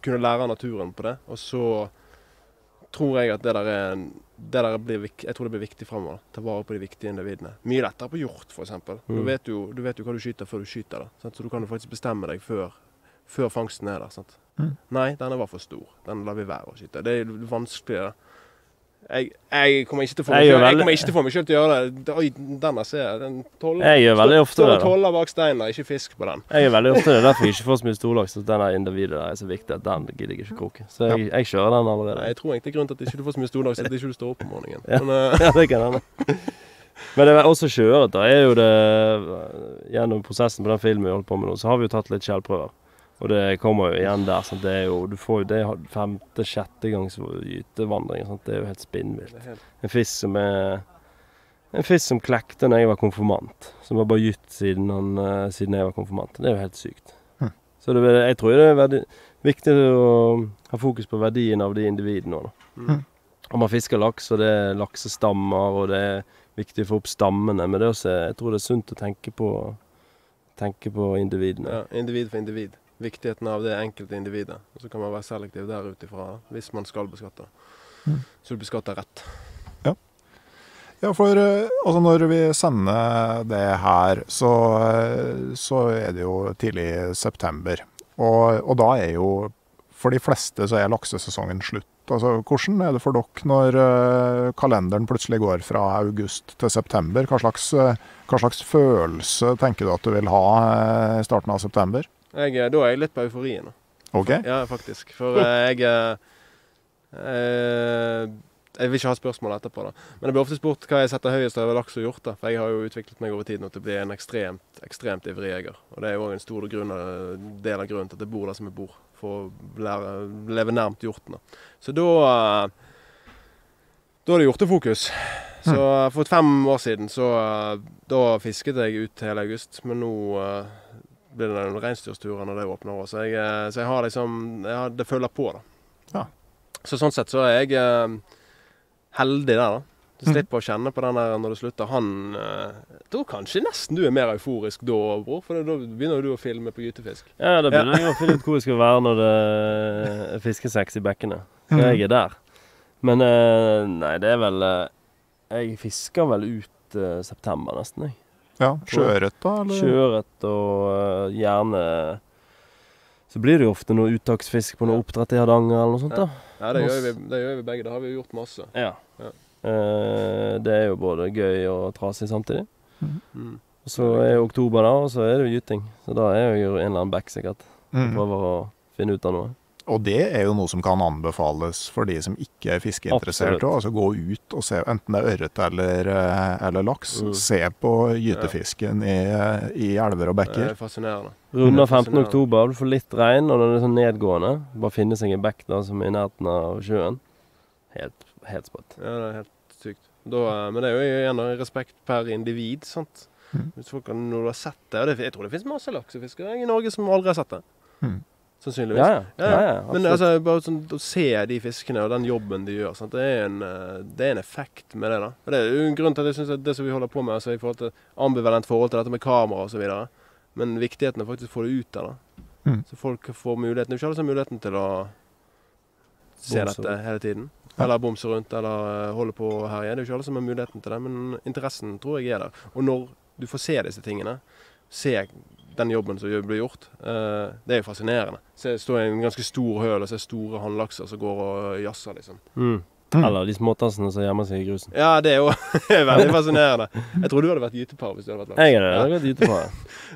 kunne lære naturen på det. Og så tror jeg at det der er en- det der blir, jeg tror det blir viktig framover. Ta vare på de viktige individene. Mye lettere på hjort, f.eks. Mm. Du, vet jo, du vet jo hva du skyter før du skyter det. Sant? Så du kan jo faktisk bestemme deg før, før fangsten er der. Sant? Mm. Nei, denne var for stor. Den lar vi være å skyte. Det er vanskeligere. vanskelig. da. Jeg, jeg kommer ikke til å få meg selv- selv til å gjøre det. Oi, denne ser jeg. Den tolv, Jeg gjør veldig ofte det. toller bak steinen, ikke fisk på den. Jeg gjør veldig ofte det. Derfor jeg ikke får så mye storlaks. Den individet der er så viktig at den gidder jeg ikke koke. Så jeg, jeg kjører den allerede. jeg tror egentlig grunnen til at ikke du får så mye storlaks, er at ikke står opp om morgenen. Ja. Men, uh... Ja, det kan hende. Men det er også kjøret, da, er jo det Gjennom prosessen på den filmen vi holder på med nå, så har vi jo tatt litt skjellprøver. Og det kommer jo igjen der. Sant? Det er jo, du får jo det femte-sjette gangs gytevandring. Sant? Det er jo helt spinnvilt. En fisk som er En fisk som klekte når jeg var konfirmant. Som har bare gytt siden, han, eh, siden jeg var konfirmant. Det er jo helt sykt. Hm. Så det, jeg tror det er veldig viktig å ha fokus på verdien av de individene òg, da. Hm. Og man fisker laks, og det er laksestammer, og det er viktig å få opp stammene. Men det også, jeg tror det er sunt å tenke på, tenke på individene. Ja, individ for individ. Viktigheten av det enkelte individet. Og så kan man være selektiv der ut ifra hvis man skal beskatte. Mm. Så du beskatter rett. Ja, ja for eh, altså når vi sender det her, så, eh, så er det jo tidlig september. Og, og da er jo For de fleste så er laksesesongen slutt. Altså, hvordan er det for dere når eh, kalenderen plutselig går fra august til september? Hva slags, hva slags følelse tenker du at du vil ha i starten av september? Jeg, eh, da er jeg litt på euforien. nå. OK? Ja, faktisk. For eh, jeg eh, eh, Jeg vil ikke ha spørsmål etterpå, da. Men jeg blir ofte spurt hva jeg setter høyest over laks og hjort. da. For jeg har jo utviklet meg over tid nå til å bli en ekstremt, ekstremt ivrig jeger. Og det er jo òg en stor grunn, del av grunnen til at jeg bor der som jeg bor. For å lære, leve nærmt hjorten. da. Så da Da er det hjortefokus. Så eh, for fem år siden så Da fisket jeg ut hele august. Men nå blir det noen reinsdyrturer når det åpner òg. Så, jeg, eh, så jeg har liksom jeg har, Det følger på, da. Ja. Så sånn sett så er jeg eh, heldig der, da. Du slipper mm. å kjenne på den der når det slutter. Han eh, Jeg tror kanskje nesten du er mer euforisk da, bror. For da begynner du å filme på gytefisk. Ja, da begynner jeg å finne ut hvor jeg skal være når det er fiskesex i bekkene. Så jeg er der. Men eh, nei, det er vel eh, Jeg fisker vel ut september, nesten. jeg. Ja, Sjøørret, da? Eller? Sjøørret og eh, gjerne Så blir det jo ofte noe uttaksfisk på noe oppdrett i Hardanger eller noe sånt. da. Ja, det gjør, vi, det gjør vi begge. Det har vi jo gjort masse. Ja. Ja. Eh, det er jo både gøy og trasig samtidig. Mm. Og så er jo oktober da, og så er det jo gyting. Så da er jo en eller annen back sikkert. Mhm. Prøver å finne ut av noe. Og det er jo noe som kan anbefales for de som ikke er fiskeinteresserte. Altså gå ut og se, enten det er ørret eller, eh, eller laks. Mm. Se på gytefisken i, i elver og bekker. Det er fascinerende. Runder Det er 15. oktober, du får litt regn, og den det er sånn nedgående, bare finne seg en bekk da som er i nærheten av sjøen. Helt, helt sprøtt. Ja, det er helt sykt. Da, eh, men det er jo igjen respekt per individ, sant. Mm. Hvis folk, har- når du har sett det, og det Jeg tror det finnes masse laksefiskere i Norge som aldri har sett det. Mhm. Sannsynligvis. Ja, ja. Ja, ja, ja Men altså, bare sånn, å se de fiskene og den jobben de gjør, sant? Det, er en, eh, det er en effekt med det. da. Og Det er jo en grunn til at jeg synes at det som vi holder på med, altså i forhold til ambivalent forhold til dette med kamera osv. Men viktigheten er faktisk å få det ut der. da. Mm. Så folk får muligheten. Det er ikke alle som har muligheten til å se Bomse dette hele tiden. Eller bomse rundt, eller eh, holde på og herje. Det er jo ikke alle som har muligheten til det, men interessen tror jeg er der. Og når du får se disse tingene, se den jobben som blir gjort, eh, det er jo fascinerende. Se, stå i en ganske stor høl og se store hannlakser som går og jazzer, liksom. Mm. Mm. Eller de småtassene som gjemmer seg i grusen. Ja, det er jo veldig fascinerende. Jeg tror du hadde vært gytepar hvis du hadde vært laks. Jeg hadde det. Jeg har gyte på.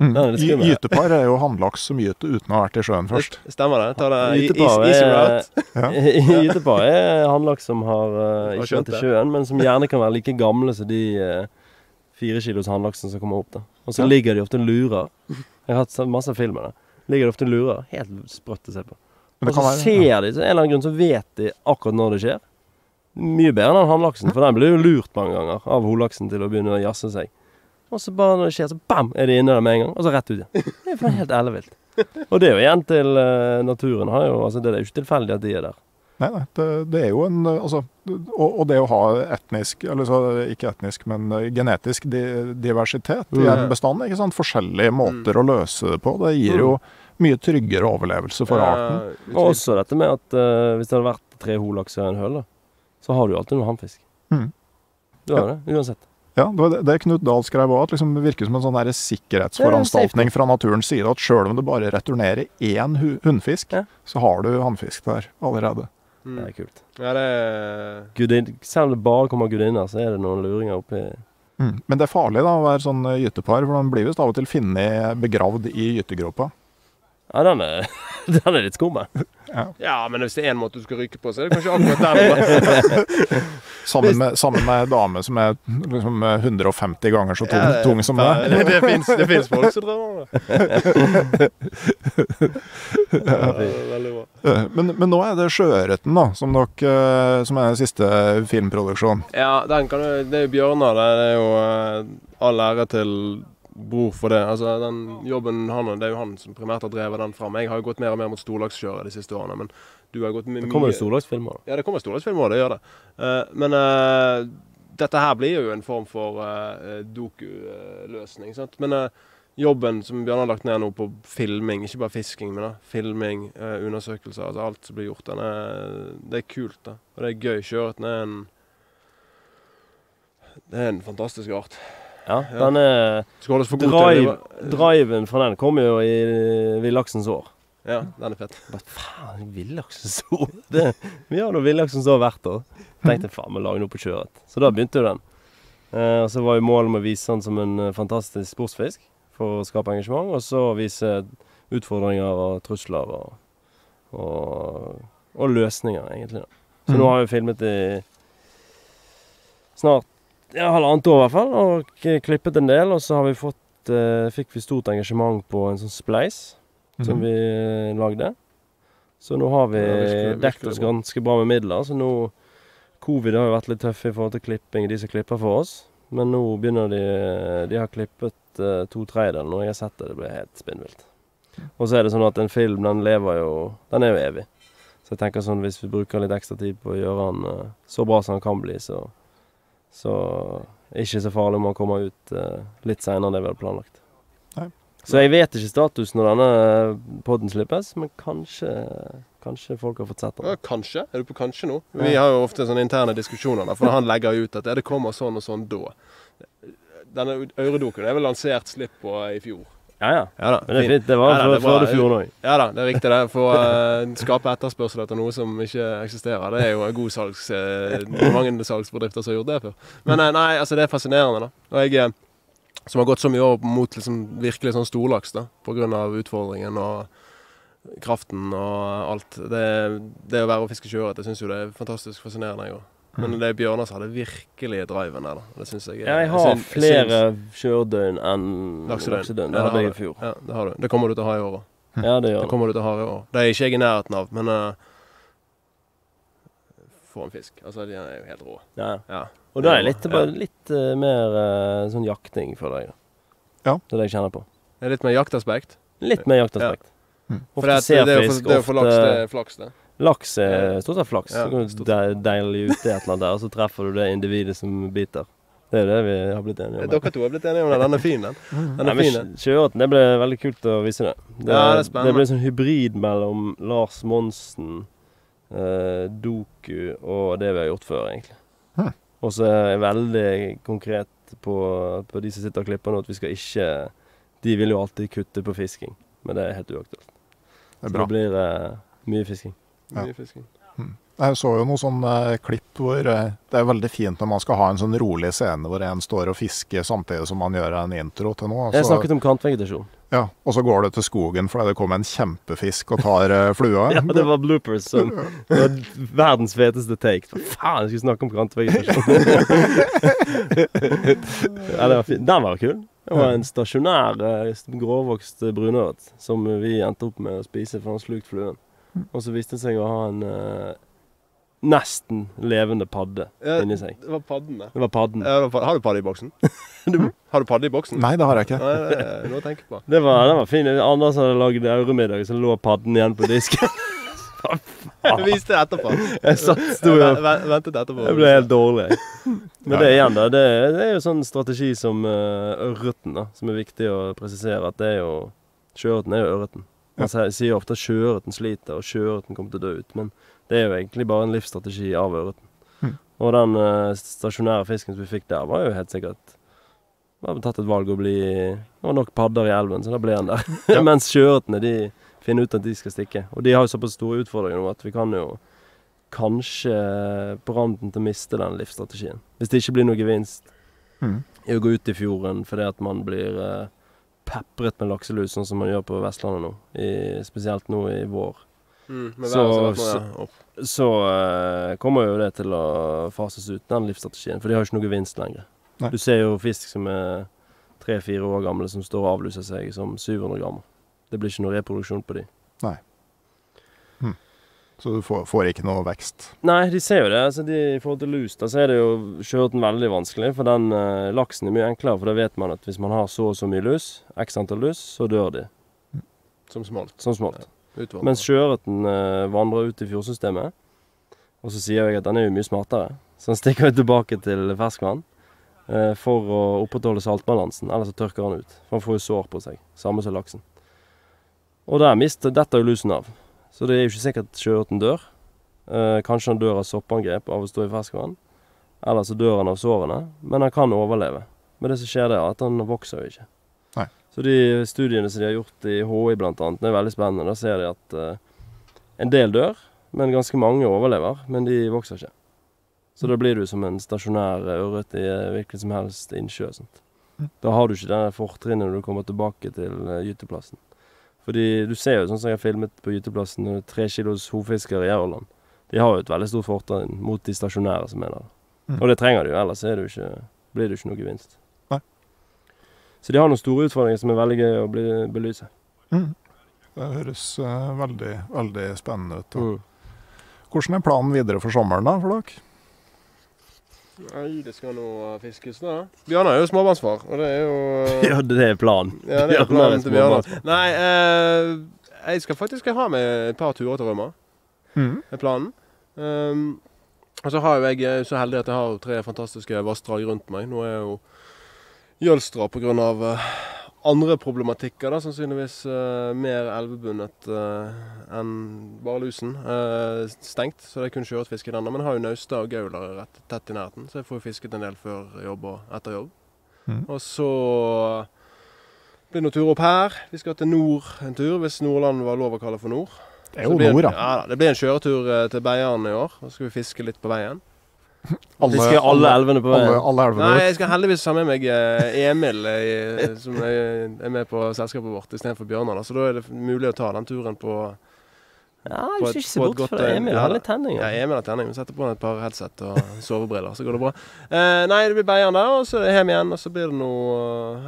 Mm. Er. Gytepar er jo hannlaks som gyter uten å ha vært i sjøen først. Det Stemmer det? Ta det Gytepar is, er-. Ja. Gytepar er hannlaks som har uh, ikke vært i sjøen, men som gjerne kan være like gamle som de uh, fire kilos hannlaksen som kommer opp. da. Og så Ja. ligger de ofte og lurer. Jeg har hatt masse film med det. Ligger de ofte og lurer. Helt sprøtt å se på. Og så ser de, så en eller annen grunn så vet de akkurat når det skjer. Mye bedre enn den hannlaksen, for den ble jo lurt mange ganger av holaksen til å begynne å jazze seg. Og så bare når det skjer, så bam, er de inne der med en gang, og så rett ut igjen. Det er helt ellevilt. Og det er jo igjen til eh, naturen. Har jo, altså det er jo ikke tilfeldig at de er der. Nei, nei, det, det er jo en altså, og, og det å ha etnisk, eller så ikke etnisk, men eh, genetisk di, diversitet i Mm. en bestand. ikke sant? Forskjellige måter å løse det på. Det gir jo mye tryggere overlevelse for arten. Ja, Og også dette med at eh, hvis det hadde vært tre holakser i en høl, da, så har du alltid noe hannfisk. Mm. Du har ja. det, uansett. Ja, det var det, Knut Dahl skrev òg, at liksom det virker som en sånn der sikkerhetsforanstaltning fra naturens side. At sjøl om du bare returnerer én hu hunnfisk, Ja. så har du hannfisk der allerede. Mm. Det er kult. Ja, det er Gudin, selv om det bare kommer gudinner, så er det noen luringer oppi Mm. Men det er farlig da å være sånn gytepar, for man blir visst av og til funnet begravd i gytegropa. Ja, den er, den er litt skummel. Ja, men hvis det er én måte du skal ryke på, så er det kanskje akkurat den. Sammen med, sammen med ei dame som er liksom eh, 150 ganger så tung, Ja, det- tung som deg. Det, det, finnes, det fins folk som drømmer om det. Ja. Eh, Men, men nå er det Sjøørreten, da, som, dere, eh, som er siste filmproduksjon. Ja, den kan du, det er jo Bjørnar. Det Det er jo eh, all ære til bror for det. Altså, den jobben han Det er jo han som primært har drevet den fram. Jeg har jo gått mer og mer mot storlagskjøret de siste årene. Men du har gått mye Det kommer jo storlagsfilmer. Ja, det kommer storlagsfilmer, det gjør det. Uh, men uh, dette her blir jo en form for uh, doku-løsning. sant? Men jobben som Bjørnar har lagt ned nå på filming, ikke bare fisking, men da, filming, undersøkelser, altså alt som blir gjort, den er, det er kult. da. Og det er gøy. Sjøørreten er en Det er en fantastisk art. Ja, Ja. den Skal holde oss for gode Drive, driven fra den kommer jo i villaksens år. Ja, den er fett. Bare, faen, villaksens år? Det, vi har nå villaksens år hvert år. Tenkte faen, vi lager noe på kjøret. Så da begynte jo den. Eh, og så var jo målet med å vise den som en eh, fantastisk sportsfisk, for å skape engasjement. Og så vise utfordringer og trusler og, og, og løsninger, egentlig. da. Så nå Mm. har vi filmet i snart ja, halvannet år, i hvert fall. Og klippet en del. Og så har vi fått, eh, fikk vi stort engasjement på en sånn spleis som Mhm. vi eh, lagde. Så nå har vi Ja, virkelig- dekket oss ganske bra med midler. Så nå Covid har jo vært litt tøff i forhold til klipping, de som klipper for oss. Men nå begynner de De har klippet eh, to tredjedeler, og jeg har sett det. Det blir helt spinnvilt. Og så er det sånn at en film, den lever jo Den er jo evig. Så jeg tenker sånn hvis vi bruker litt ekstra tid på å gjøre den eh, så bra som den kan bli, så Så ikke så farlig om han kommer ut eh, litt seinere enn det vi hadde planlagt. Nei. Så jeg vet ikke status når denne podden slippes, men kanskje Kanskje folk har fått sett Ja, den. kanskje. Er du på kanskje nå? Vi har jo ofte sånne interne diskusjoner, der, for han legger ut at det kommer sånn og sånn da. Denne øredoken er vel lansert slipp på i fjor. Ja ja. Ja. Men det er fint. Det var Ja, fra det fjorden òg. Ja da, det er riktig det. For å skape etterspørsel etter noe som ikke eksisterer. Det er jo en god salgs... Uh, mange salgsbedrifter som har gjort det før. Men uh, nei, altså det er fascinerende, da. Og jeg eh, som har gått så mye over mot liksom virkelig sånn storlaks, da, pga. utfordringen og kraften og alt. Det, det å være og fiske sjøørret, jeg syns jo det er fantastisk fascinerende, jeg òg. Men det er Bjørnar som hadde virkelig driven der, da. Det syns jeg er Jeg har syns- flere kjøredøgn enn Laksedøgn. Det hadde jeg i fjor. Ja, det har du. Det kommer du til å ha i år òg. Ja, det gjør det. kommer du til å ha i år. Det er ikke jeg i nærheten av, men uh, Få en fisk. Altså, de er jo helt rå. Ja. Ja. Og da er det litt, Ja. bare litt uh, mer uh, sånn jakting, føler jeg. Ja. Det er det jeg kjenner på. Det er litt mer jaktaspekt. Litt mer jaktaspekt. Mm. For det, Ofte er, det, er jo for, serfisk, det er jo for laks, det flaks, det. Laks er stort sett flaks. Ja, så kan du de- deile ut det et eller annet der, og så treffer du det individet som biter. Det er det vi har blitt enige om. Dere to har blitt enige om det. Den er fin, den. Den er fin, den. sjø- det ble veldig kult å vise det. Det, Ja, det er det ble sånn hybrid mellom Lars Monsen, eh, Doku og det vi har gjort før, egentlig. Og så er jeg veldig konkret på, på de som sitter og klipper nå, at vi skal ikke De vil jo alltid kutte på fisking, men det er helt uaktuelt. Så det blir eh, mye fisking. Ja. Mye fisking. Jeg så jo noen sånne klipp hvor eh, det er veldig fint når man skal ha en sånn rolig scene hvor en står og fisker samtidig som man gjør en intro til noe. Jeg Så, snakket om kantvegetasjon. ja, og så går du til skogen fordi det kommer en kjempefisk og tar eh, flua. Ja, det var bloopers som det var verdens feteste take. Hva faen, jeg skulle snakke om kantvegetasjon. ja, det var fint. Den var kul. Det var en stasjonær, gråvokst grovvokst brunørret som vi endte opp med å spise for han slukt fluen. Og så viste det seg å ha en uh, nesten levende padde Ja, inni seg. det var padden, det. Det var padden. Ja, det var. Har du padde i boksen? Har du padde i boksen? Nei, det har jeg ikke. Nei, det er noe å tenke på. Det var, den var fin. Anders hadde lagd auremiddag, så lå padden igjen på disken. Jeg viste det etterpå. Jeg satt, sto og ventet etterpå. Jeg ble helt dårlig. Men det er igjen da, det, er- det er jo sånn strategi som uh, ørreten, da, som er viktig å presisere. At det er jo Sjøørreten er jo ørreten. Man sier- ofte at sjøørreten sliter, og sjøørreten kommer til å dø ut. Men det er jo egentlig bare en livsstrategi av ørreten. Mm. Og den uh, stasjonære fisken som vi fikk der, var jo helt sikkert Vi har tatt et valg å bli Det var nok padder i elven, så da ble han der. Mens sjøørretene, de finner ut at de skal stikke. Og de har jo såpass store utfordringer nå at vi kan jo kanskje på randen til å miste den livsstrategien. Hvis det ikke blir noe gevinst Mm. i å gå ut i fjorden fordi at man blir eh, pepret med lakselus, sånn som man gjør på Vestlandet nå. I, spesielt nå i vår. Mm, Så- så- Så uh, kommer jo det til å fases ut, den livsstrategien. For de har jo ikke noe gevinst lenger. Nei. Du ser jo fisk som er tre-fire år gamle, som står og avluser seg som 700 gram. Det blir ikke noe reproduksjon på de. Så du får, får ikke noe vekst. Nei, de ser jo det. Altså, de, I forhold til lus da, så er det jo sjøørreten veldig vanskelig. For den eh, laksen er mye enklere, for da vet man at hvis man har så og så mye lus, x antall lus, så dør de. Som smalt. Som smolt. Ja, Mens sjøørreten eh, vandrer ut i fjordsystemet. Og så sier jeg at den er jo mye smartere. Så den stikker jo tilbake til ferskvann eh, for å opprettholde saltbalansen. Ellers så tørker han ut. For han får jo sår på seg. Samme som laksen. Og der mister detter jo lusen av. Så det er jo ikke sikkert sjøørten dør. Eh, kanskje han dør av soppangrep av å stå i ferskvann. Eller så dør han av sårene. Men han kan overleve. Men det som skjer, er at han vokser jo ikke. Nei. Så de studiene som de har gjort i HI det er veldig spennende. Da ser de at eh, en del dør, men ganske mange overlever. Men de vokser ikke. Så da blir du som en stasjonær ørret i eh, hvilken som helst innsjø. Sant? Mm. Da har du ikke det fortrinnet når du kommer tilbake til eh, gyteplassen. Fordi du ser jo sånn som jeg har filmet på gyteplassen, eh, tre kilos hovfisker i Aurland. De har jo et veldig stort fortrinn mot de stasjonære som er der. Mm. Og det trenger de jo, ellers er det ikke, blir det jo ikke noe gevinst. Nei. Så de har noen store utfordringer som er veldig gøy å bli, belyse. Mm. Det høres uh, veldig, veldig spennende ut. Mm. Hvordan er planen videre for sommeren da, for dere? Nei, det skal nå eh, fiskes, da. Bjørnar er jo småbarnsfar, og det er jo eh, Ja, det er planen. Ja, det er planen til Bjørnar. Nei, eh, jeg skal faktisk ha med et par turer til Rømma. Mm. er planen. Um, og så har jo jeg jeg er så heldig at jeg har tre fantastiske vassdrag rundt meg. Nå er jo Jølstra pga. Andre problematikker, da, sannsynligvis uh, mer elvebundet uh, enn bare lusen, uh, stengt. Så det er kun sjøørretfiske i denne. Men har jo Naustad og Gaular rett tett i nærheten, så jeg får jo fisket en del før jobb og etter jobb. Mm. Og så blir det noen turer opp her. Vi skal til nord en tur, hvis Nordland var lov å kalle for nord. Det er jo nord, da. Ja. Det blir en kjøretur eh, til Beiarn i år. Så skal vi fiske litt på veien. Fisker alle elvene på alle, veien. alle elvene Nei, jeg skal heldigvis ha med meg eh, Emil, i, som er er med på selskapet vårt istedenfor Bjørnar. Så da er det mulig å ta den turen på Ja, du skal ikke se bort fra eh, Emil Han har litt tenning. Ja. Emil har tenning. Vi setter på et par headset og sovebriller, så går det bra. Eh, nei, det blir Beiarn der, og så er det hjem igjen. Og så blir det noe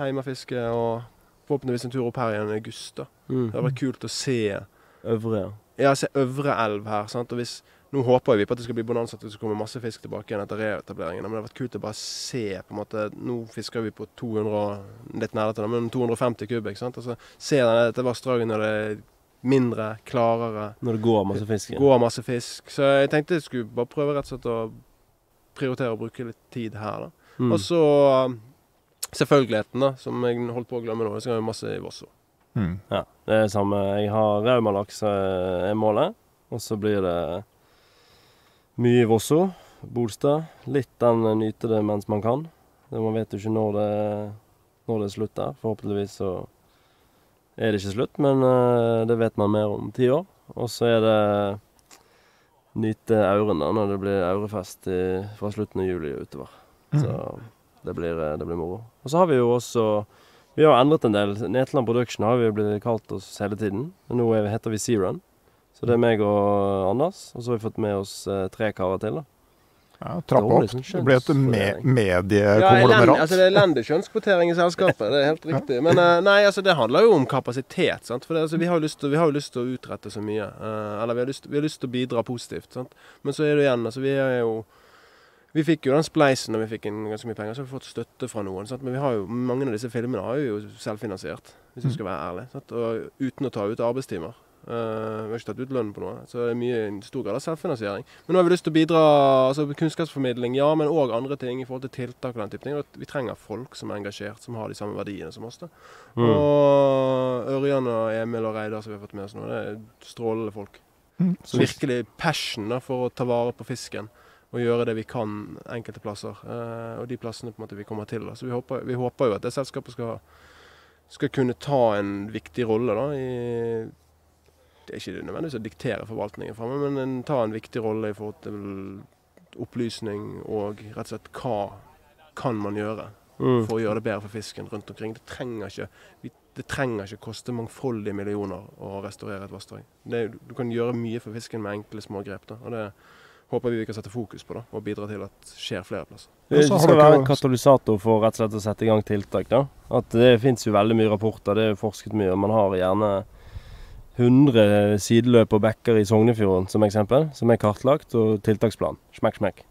heimefiske og forhåpentligvis en tur opp her igjen i august. da. Mm. Det hadde vært kult å se Øvre, ja. Ja, se Øvre elv her. sant? Og hvis, Nå håper vi på at det skal bli bonanza, at det skal komme masse fisk tilbake igjen etter reetableringen. Men det har vært kult å bare se på en måte, Nå fisker vi på 200, litt nærmere til det, men 250 kubb. ikke sant? Altså, Se dette vassdraget når det er mindre, klarere, Når det går masse fisk. Ja. går masse fisk. Så jeg tenkte jeg skulle bare prøve rett og slett å prioritere å bruke litt tid her. da. Mm. Og så selvfølgeligheten, da, som jeg holdt på å glemme nå. Det skal være masse i Vosso. Mm. Ja, det er det samme. Jeg har raumalaks eh, er målet. Og så blir det mye i Vosso. Bolstad. Litt den nyte det mens man kan. Man vet jo ikke når det, når det er slutt der. Forhåpentligvis så er det ikke slutt, men eh, det vet man mer om ti år. Og så er det nyte auren da, når det blir aurefest i, fra slutten av juli og utover. Så det blir, eh, det blir moro. Og så har vi jo også Vi har endret en del. Netland Production har vi blitt kalt oss hele tiden. Nå er, heter vi Searun. Så det er meg og Anders. Og så har vi fått med oss eh, tre karer til. da. Ja, Trappe opp. Liksom Det blir et me mediekonglomerat. Ja, altså det er elendig kjønnskvotering i selskapet. Det er helt riktig. Men uh, nei, altså det handler jo om kapasitet. sant? For det, altså, vi har jo lyst til, å utrette så mye. Uh, eller vi har, lyst, vi har lyst til å bidra positivt. sant? Men så er det igjen altså Vi er jo vi fikk jo den spleisen når vi fikk inn ganske mye penger, så har vi fått støtte fra noen. Sant? Men vi har jo, mange av disse filmene har vi jo selvfinansiert, hvis vi skal være. Sant? Og uten å ta ut arbeidstimer. Eh, vi har ikke tatt ut lønn på noe, så det er mye en stor grad av selvfinansiering. Men nå har vi lyst til å bidra altså kunnskapsformidling, ja, men òg andre ting i forhold til tiltak og den type ting. Vi trenger folk som er engasjert, som har de samme verdiene som oss. da. Mm. Og Ørjan og Emil og Reidar som vi har fått med oss nå, det er strålende folk. Mm. Så virkelig passion da, for å ta vare på fisken og gjøre det vi kan enkelte plasser. Uh, og de plassene på en måte vi kommer til. Da. Så vi håper, vi håper jo at det selskapet skal, skal kunne ta en viktig rolle da, i Det er ikke nødvendigvis å diktere forvaltningen framover, men en, ta en viktig rolle i forhold til opplysning og rett og slett hva kan man gjøre Mm. for å gjøre det bedre for fisken rundt omkring. Det trenger ikke, vi- det trenger ikke koste mangfoldige millioner å restaurere et vassdrag. Du kan gjøre mye for fisken med enkle små grep. Da. Og det håper vi vi kan sette fokus på da, og bidra til at det skjer flere plasser. Det skal være en katalysator for rett og slett å sette i gang tiltak. da. At Det fins jo veldig mye rapporter, det er forsket mye. og Man har gjerne 100 sideløp og bekker i Sognefjorden som eksempel, som er kartlagt, og tiltaksplan. Smekk, smekk.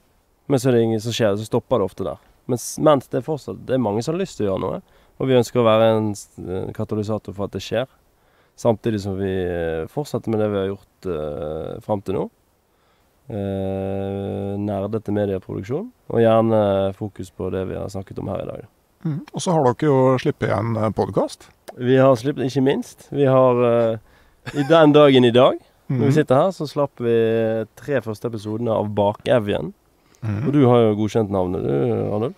Men så er det ingen som skjer, så stopper det ofte der. Mens, mens det er fortsatt det er mange som har lyst til å gjøre noe. Og vi ønsker å være en katalysator for at det skjer. Samtidig som vi eh, fortsetter med det vi har gjort uh, fram til nå. Uh, nerdete medieproduksjon, og gjerne fokus på det vi har snakket om her i dag. Mm. Og så har dere jo sluppet en podkast. Vi har sluppet, ikke minst Vi har eh, I den dagen i dag, Mm. når vi sitter her, så slapp vi tre første episodene av Bakevjen. Mm. Og du har jo godkjent navnet, du, Arnold.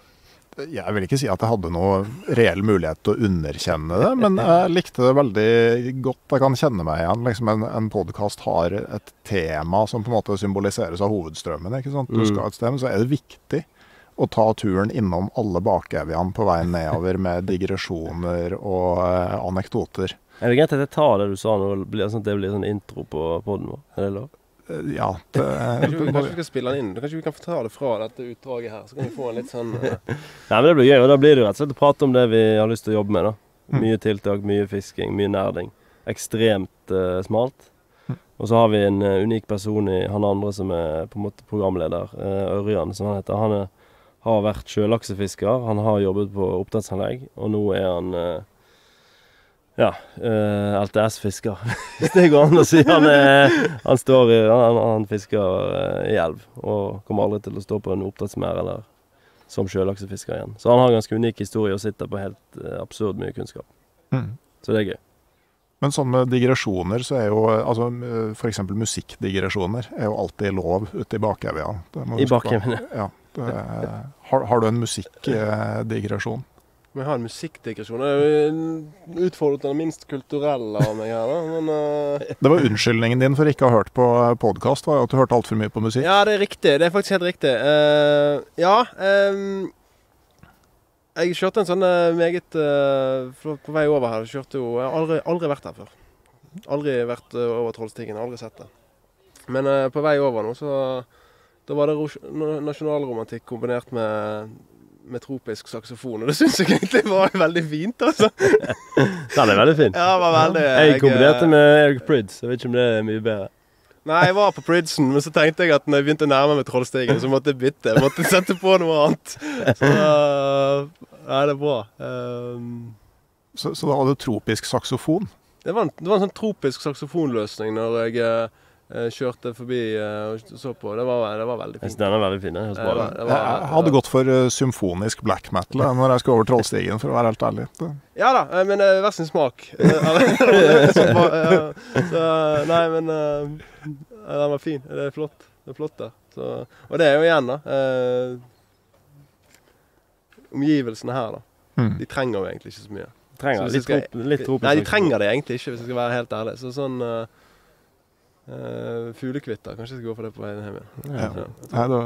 Jeg vil ikke si at jeg hadde noe reell mulighet til å underkjenne det, men jeg likte det veldig godt. Jeg kan kjenne meg igjen. Liksom en en podkast har et tema som på en måte symboliseres av hovedstrømmen. ikke sant? Du Mm. skal et sted, men så er det viktig å ta turen innom alle bakevjene på veien nedover med digresjoner og eh, anekdoter. Er det greit at jeg tar det du sa nå, sånn at det blir sånn intro på poden vår? Er det lov? Eh, Ja, det, Kanskje vi, kanskje vi skal spille den inn? Kanskje vi kan få ta det fra dette utdraget her? Så kan vi få en litt sånn uh... Nei, men det blir gøy, og da blir det jo rett og slett å prate om det vi har lyst til å jobbe med. da. Mm. Mye tiltak, mye fisking, mye nerding. Ekstremt uh, smalt. Mm. Og så har vi en uh, unik person i han andre som er på en måte programleder, uh, Ørjan, som han heter. Han er, har vært sjølaksefisker, han har jobbet på oppdrettsanlegg, og nå er han eh, ja, Uh, LTS-fisker, hvis det går an å si. Han, er, han, står han, han fisker eh, i elv, og kommer aldri til å stå på en oppdrettsmerd eller som sjølaksefisker igjen. Så han har en ganske unik historie og sitter på helt eh, absurd mye kunnskap. mm. Så det er gøy. Men sånn med digresjoner, så er jo altså f.eks. musikkdigresjoner er jo alltid lov ute i bakevja. Det I bakevjen, Ja. Det er, har, har du en musikkdigresjon? Må jeg ha en musikkdigresjon? Utfordret den minst kulturelle av meg her, da. Men uh... Det var unnskyldningen din for ikke å ha hørt på podkast, var jo at du hørte altfor mye på musikk. Ja, det er riktig. Det er faktisk helt riktig. Uh, ja Um Jeg kjørte en sånn eh, meget eh, På vei over her kjørte jo Jeg har aldri, aldri vært her før. Aldri vært eh, over Trollstigen. Aldri sett det. Men eh, på vei over nå, så Da var det nasjonalromantikk kombinert med med tropisk saksofon, og det syns jeg egentlig var veldig fint, altså. Den er veldig fin. Ja, var veldig Jeg kombinerte eh, med Eric Prids, Jeg vet ikke om det er mye bedre. Nei, jeg var på Pridsen, men så tenkte jeg at når jeg begynte å nærme meg Trollstigen, så måtte jeg bytte. Jeg måtte sette på noe annet. Så Nei, det er bra. Um, Så, så da hadde du tropisk saksofon. det, var en, det var en sånn tropisk saksofonløsning når jeg eh, eh, kjørte forbi eh, og så på. Det var, det var veldig fint. Den er veldig fin. Var- Jeg var- jeg hadde gått for eh, symfonisk black metal når jeg skulle over Trollstigen, for å være helt ærlig. Ja da, eh, men eh, hver sin smak. Eh, så, så, nei, men eh, Den var fin. Det er flott. Det er flott der. Så, og det er jo igjen, da eh, Omgivelsene her, da. mm. De trenger jo egentlig ikke så mye. trenger Så litt, skal, litt tropisk Nei, de trenger det egentlig ikke, hvis jeg skal være helt ærlig. Så sånn uh, uh, fuglekvitter. Kanskje jeg skal gå for det på veien hjem igjen. Ja. Ja. Nei, det,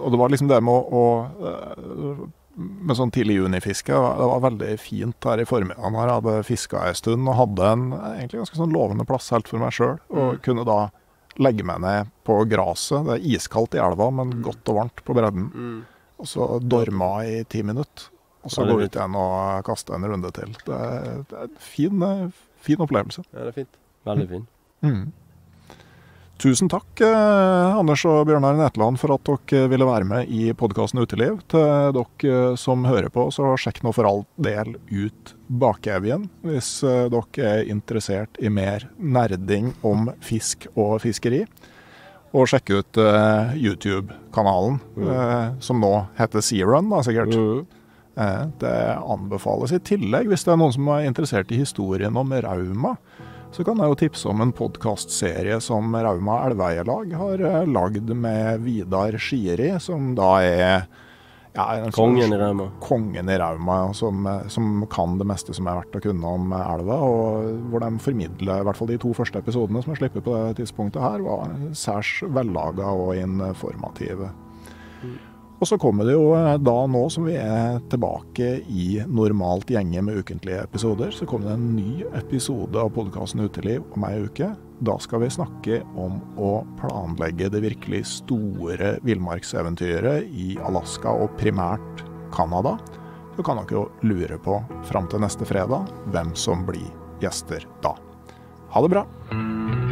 og det var liksom det med å, å eh, Med sånn tidlig junifiske, det var veldig fint her i formiddagen. Her hadde fiska en stund og hadde en egentlig ganske sånn lovende plass helt for meg sjøl. Og Mm. kunne da legge meg ned på gresset. Det er iskaldt i elva, men Mm. godt og varmt på bredden. Mm. Og så dorma i ti minutter. Og så gå ut igjen og kaste en runde til. Det er, det er en fin, eh, fin opplevelse. Ja, det er fint. Veldig fin. Mm. Tusen takk, eh, Anders og Bjørnar Netland, for at dere ville være med i podkasten Uteliv. Til dere som hører på, så sjekk nå for all del ut Bakevjen, hvis eh, dere er interessert i mer nerding om fisk og fiskeri. Og sjekk ut eh, YouTube-kanalen, eh, som nå heter Searun, da sikkert. Mm. Eh, Det anbefales. I tillegg, hvis det er noen som er interessert i historien om Rauma, så kan jeg jo tipse om en podkastserie som Rauma Elveeierlag har eh, lagd med Vidar Skieri, som da er ja, en Kongen i Rauma. kongen i Rauma, som, eh, som kan det meste som er verdt å kunne om eh, elva. Og hvor de formidler, i hvert fall de to første episodene som er sluppet på det tidspunktet her, var særs vellaga og informative. Og så kommer det jo eh, da nå som vi er tilbake i normalt gjenge med ukentlige episoder, så kommer det en ny episode av podkasten Uteliv om ei uke. Da skal vi snakke om å planlegge det virkelig store villmarkseventyret i Alaska og primært Canada. Så kan dere jo lure på fram til neste fredag hvem som blir gjester da. Ha det bra!